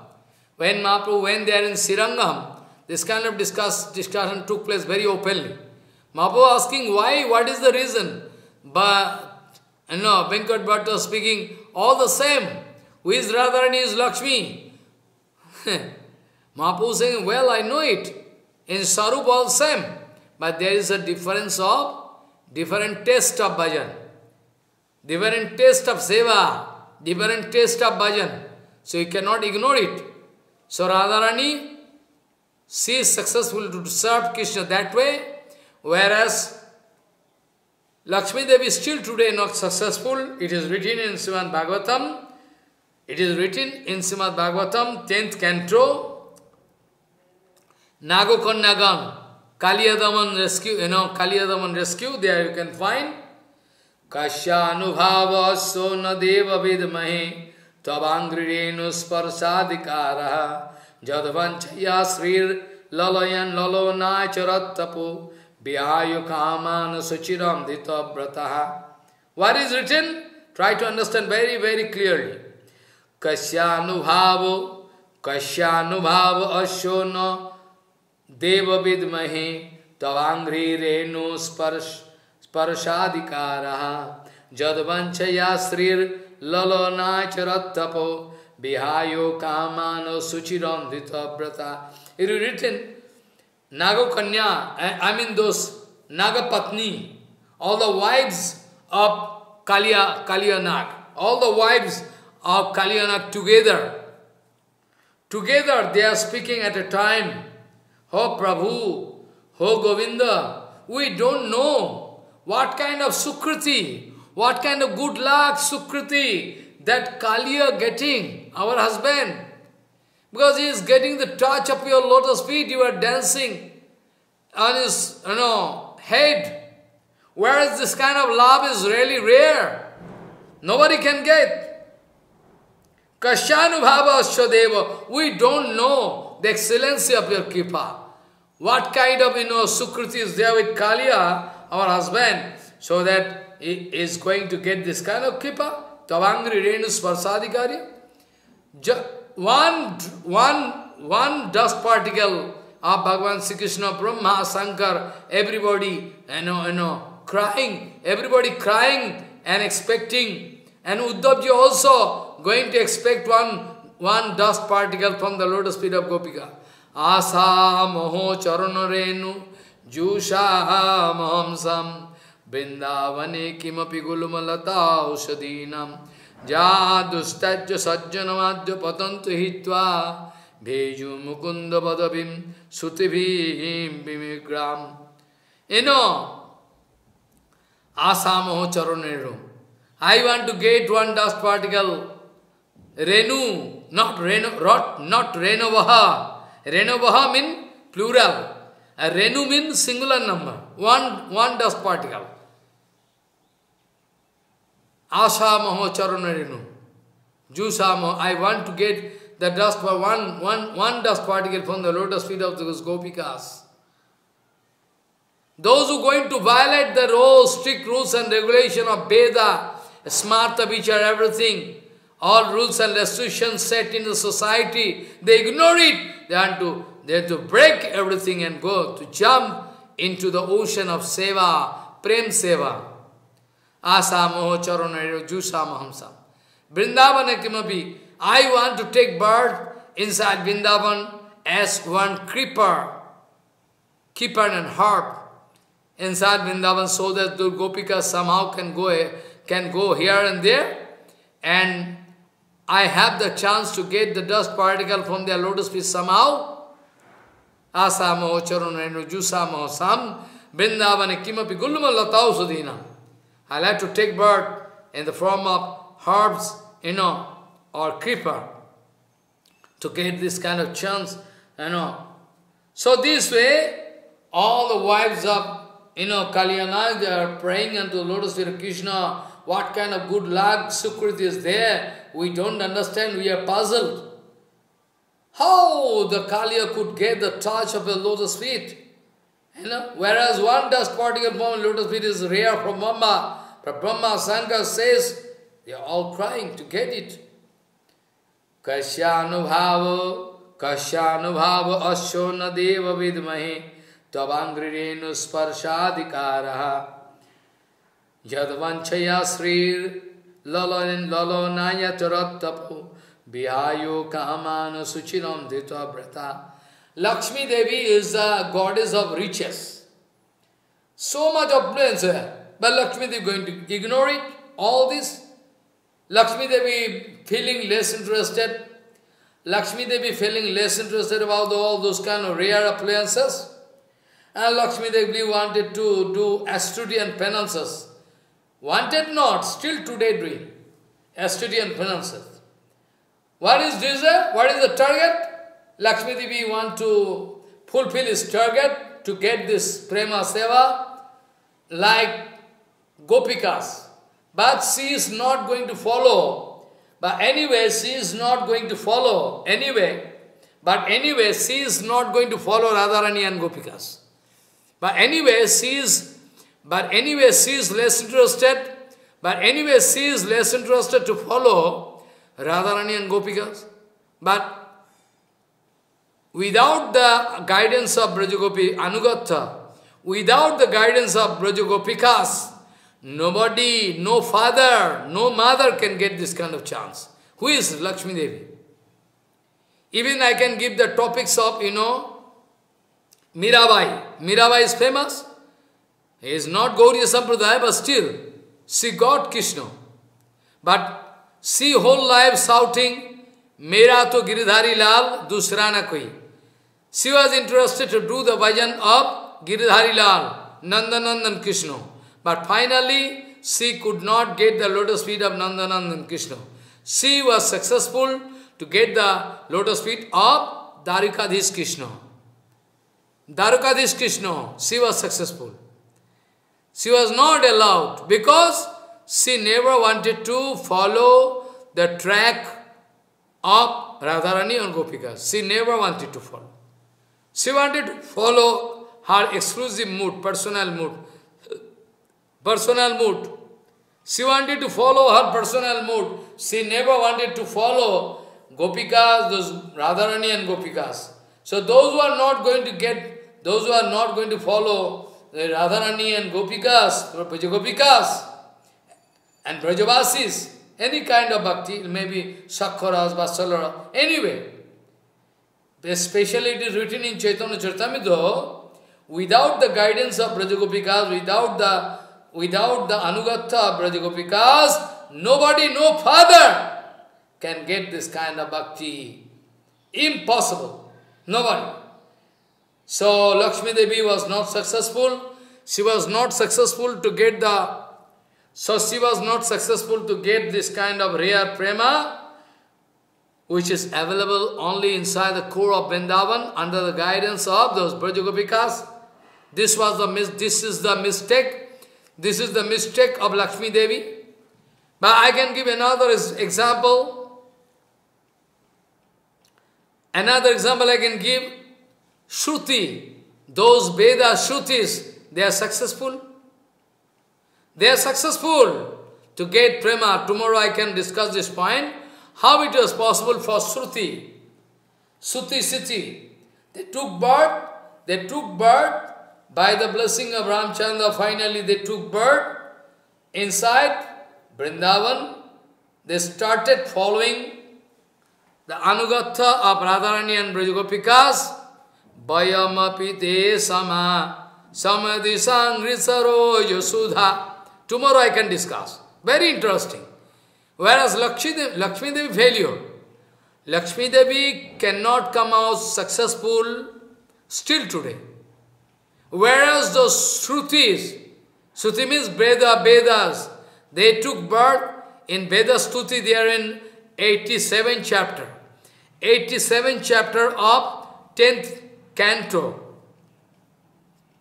When Mahaprabhu went there in Srirangam, this kind of discuss, discussion took place very openly. Mahaprabhu asking why, what is the reason? But, you know, Venkat Bhatta speaking, all the same. Who is Radharani is Lakshmi. Mahaprabhu saying, well, I know it. In Sarup all same. But there is a difference of, different taste of bhajan. Different taste of seva. Different taste of bhajan. So you cannot ignore it. So Radharani she is successful to serve Krishna that way, whereas Lakshmi Devi is still today not successful. It is written in Srimad Bhagavatam. It is written in Srimad Bhagavatam, 10th canto, Nagokanyagan, Kaliyadaman rescue, you know, Kaliyadaman rescue, there you can find Kasyanubhava sona deva vidmahe tavangrirenu sparsadikaraha Jadvanchaya Srir Lalayan Lalonai Charattapu Vyayu Kaman Suchiram Dita Brataha. What is written? Try to understand very, very clearly. Kasyanubhavo Kasyanubhavo Ashona Deva Vidmahi Tavangri Renu Sparshadikaraha Jadvanchaya Srir Lalonai Charattapu Vihayo Kamano Suchirandhita Brata. It is written, Nagakanya, eh, I mean those Nagapatni, all the wives of Kaliya, Kaliyanag, all the wives of Kaliyanag together. Together they are speaking at a time, Oh Prabhu, Oh Govinda, we don't know what kind of Sukriti, what kind of good luck, Sukriti, that Kaliya getting, our husband, because he is getting the touch of your lotus feet, you are dancing on his, you know, head. Whereas this kind of love is really rare. Nobody can get. Kashanubhava Ashwadeva, we don't know the excellency of your kripa. What kind of, you know, sukriti is there with Kaliya, our husband, so that he is going to get this kind of kripa? तवांग्र रेणु स्पर्शाधिकारी। One one one dust particle, आप भगवान Shri Krishna Brahma, Shankar everybody एनो एनो crying everybody crying and expecting and Uddhav ji also going to expect one one dust particle from the lotus feet of gopika आशा मोह चरण Renu जूषा मोहमसम Vrindavane kimapi gulumalata usadinam Jadustajya sajjanamadya patantu hitva Bheju mukunda padavim sutibhim bimigram You know, Asamaho charanenu. I want to get one dust particle. Renu, not Renu, not, not Renuvaha. Renuvaha mean plural. A Renu means singular number. One, one dust particle. Asa Maho Charana Renu. Jusa Maho. I want to get the dust for one, one, one dust particle from the lotus feet of those Gopikas. Those who are going to violate the rules, strict rules and regulation of Veda, Smarta Vichar, everything, all rules and restrictions set in the society, they ignore it. They want to, they have to break everything and go to jump into the ocean of Seva, Prem Seva. Asa moho charana jusa mahamsam. Vrindavana kimapi. I want to take birth inside Vrindavan as one creeper, keeper and harp inside Vrindavan so that the Gopika somehow can go, can go here and there and I have the chance to get the dust particle from their lotus feet somehow. Asamo charunenu jusamo sam Vrindavana kimapi gulluma latau sudhinam. I like to take birth in the form of herbs, you know, or creeper to get this kind of chance, you know. So this way, all the wives of, you know, Kalyana, they are praying unto lotus feet Krishna, what kind of good luck, Sukriti is there, we don't understand, we are puzzled. How the Kaliya could get the touch of the lotus feet? You know, whereas one dust particle from lotus feet is rare from Brahma, but Brahma Shankar says they are all crying to get it. Kasyanubhava, Kasyanubhava asyo na deva vidmahe tavangrirenu sparshadikaraha yadvanchaya sri lalonaya tarattapo vihayo kamana suchiram Dita brata Lakshmi Devi is the goddess of riches. So much opulence. But Lakshmi Devi going to ignore it, all this. Lakshmi Devi feeling less interested. Lakshmi Devi feeling less interested about all those kind of rare appliances. And Lakshmi Devi wanted to do austerity and penances. Wanted not, still today doing austerity and penances. What is desire? Eh? What is the target? Lakshmi Devi want to fulfill his target to get this prema seva like gopikas. But she is not going to follow. But anyway, she is not going to follow. Anyway, but anyway, she is not going to follow Radharani and gopikas. But anyway, she is, but anyway, she is less interested. But anyway, she is less interested to follow Radharani and gopikas. But without the guidance of Brajagopi Anugatha, without the guidance of Brajagopikas, nobody, no father, no mother can get this kind of chance. Who is Lakshmi Devi? Even I can give the topics of, you know, Mirabai. Mirabai is famous. He is not Gauriya Sampradaya, but still, she got Krishna. But she whole life shouting, Mera to Giridhari Lal, dusra koi. She was interested to do the bhajan of Giridhari Lal, Nandanandan Krishna. But finally, she could not get the lotus feet of Nandanandan Krishna. She was successful to get the lotus feet of Dwarikadhish Krishna. Dwarikadhish Krishna, she was successful. She was not allowed because she never wanted to follow the track of Radharani and Gopikas. She never wanted to follow. She wanted to follow her exclusive mood, personal mood. Personal mood. She wanted to follow her personal mood. She never wanted to follow Gopikas, those Radharani and Gopikas. So those who are not going to get, those who are not going to follow the Radharani and Gopikas, Gopikas, and Brajavasis, any kind of bhakti, maybe Sakharas, Vasalara, anyway. Especially it is written in Chaitanya Charitamrita, without the guidance of Brajagopikas, without the without the Anugatha Brajagopikas, nobody, no father can get this kind of bhakti. Impossible. Nobody. So Lakshmi Devi was not successful. She was not successful to get the so she was not successful to get this kind of rare prema, which is available only inside the core of Vrindavan under the guidance of those Brajagopikas. This was the mis this is the mistake. This is the mistake of Lakshmi Devi. But I can give another example. Another example I can give. Shruti. Those Veda Shrutis, they are successful. They are successful to get prema. Tomorrow I can discuss this point. How it was possible for Shruti, Shruti Siti. They took birth, they took birth by the blessing of Ramchandra. Finally they took birth inside Vrindavan. They started following the Anugatha of Radharani and Brajagopikas. Bayamapi te sama samadhisang risaro yasudha. Tomorrow I can discuss. Very interesting. Whereas Lakshmi Devi, Lakshmi Devi failure. Lakshmi Devi cannot come out successful still today. Whereas those Shrutis, Shruti means Veda, Vedas, they took birth in Veda Stuti, they are in 87 chapter. 87 chapter of 10th canto.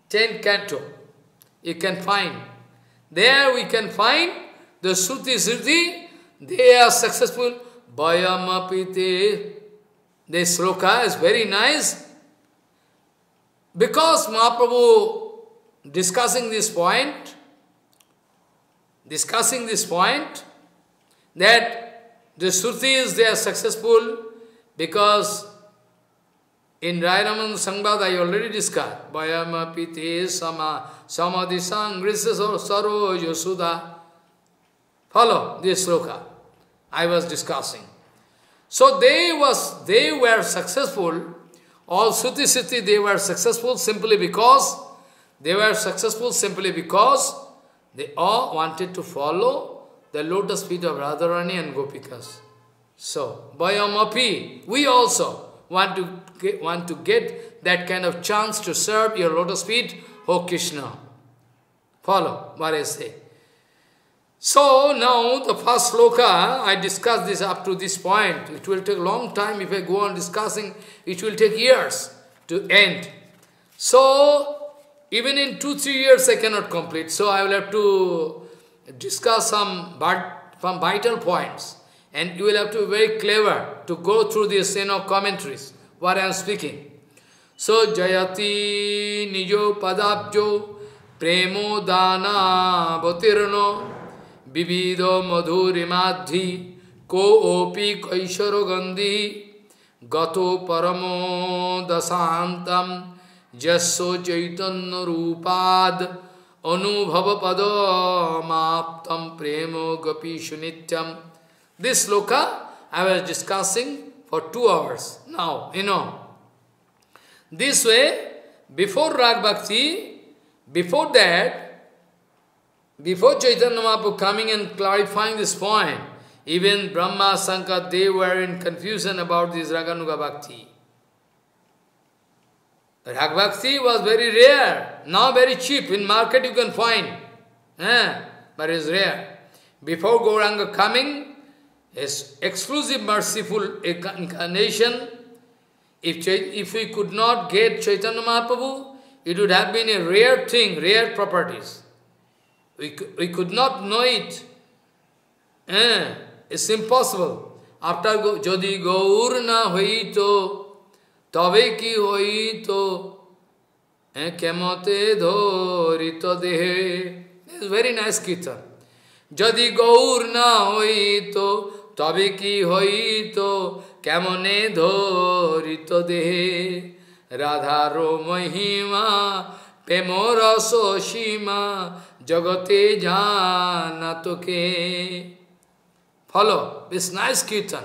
10th canto. You can find. There we can find the Shruti Siddhi, they are successful. Bhayamapite. This sloka is very nice. Because Mahaprabhu discussing this point, discussing this point, that the Shrutis, they are successful because in Rairaman Sangbad I already discussed. Vayama pite sama samadhi sangrisa saro yosuda. Follow this sloka. I was discussing. So they was they were successful, all Suti Siddhi they were successful simply because they were successful simply because they all wanted to follow the lotus feet of Radharani and Gopikas. So, Bayamapi, we also want to get, want to get that kind of chance to serve your lotus feet, O Krishna. Follow what I say. So now the first sloka, I discussed this up to this point. It will take a long time if I go on discussing, it will take years to end. So even in two, three years I cannot complete. So I will have to discuss some, but some vital points. And you will have to be very clever to go through this you know, commentaries, what I am speaking. So Jayati Nijo Padabjo Premo Dana Bhatirno विविध मधुरिमाधि copy कैशोर गंधी गतो परमो दशातम जसो चैतन्य रूपाद अनुभव पद माप्तम प्रेमो गपी सुनित्यम this shloka I was discussing for two hours now you know this way before raga bhakti before that Before Chaitanya Mahaprabhu coming and clarifying this point, even Brahma, Sankar, they were in confusion about this Raganuga Bhakti. Rag Bhakti was very rare, now very cheap, in market you can find, eh? but it's rare. Before Gauranga coming, his exclusive merciful incarnation. If, if we could not get Chaitanya Mahaprabhu, it would have been a rare thing, rare properties. We, we could not know it. Eh, it's impossible. After Jodi Gaur na hoito, তবে কি হইত? কেমতে ধরিত দেহে? Is very nice কীর্তন যদি গৌর না হইত তবে কি হইত? কেমনে ধরিত দেহে? রাধার মহিমা প্রেম রস সীমা jagate janatoke. Follow this nice kirtan.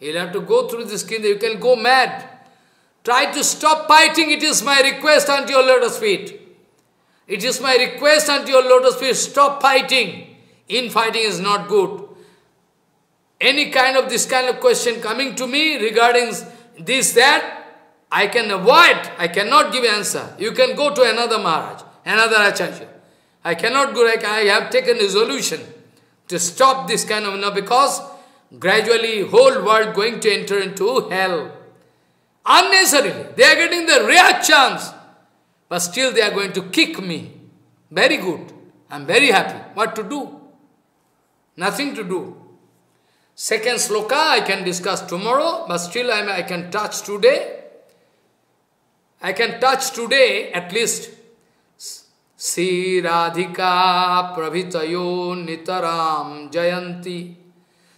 You'll have to go through this kirtan. You can go mad. Try to stop fighting. It is my request unto your lotus feet. It is my request unto your lotus feet. Stop fighting. Infighting is not good. Any kind of this kind of question coming to me regarding this, that, I can avoid, I cannot give answer. You can go to another Maharaj, another Acharya. I cannot go like I have taken resolution to stop this kind of, no, because gradually whole world going to enter into hell. Unnecessarily. They are getting the rare chance. But still they are going to kick me. Very good. I am very happy. What to do? Nothing to do. Second sloka I can discuss tomorrow, but still I, I can touch today. I can touch today at least Shri Radhika प्रभृतयो नितराम जयंती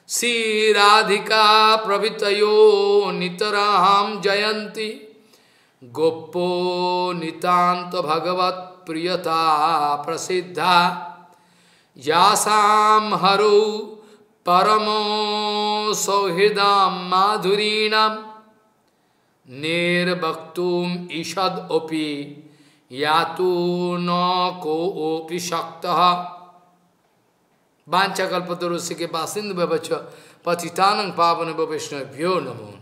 श्री राधिका प्रभृतयो नितराम जयंती गोपो नितांत भगवत प्रियता प्रसिद्धा। यासाम हरो परमो सौहृदाम माधुरीणाम निर्वक्तुम ईषदपि या तो न कोपि शक्त। वांछा कल्पतरुष के बासिंद पतितान पावन वैष्णव्यो नमो।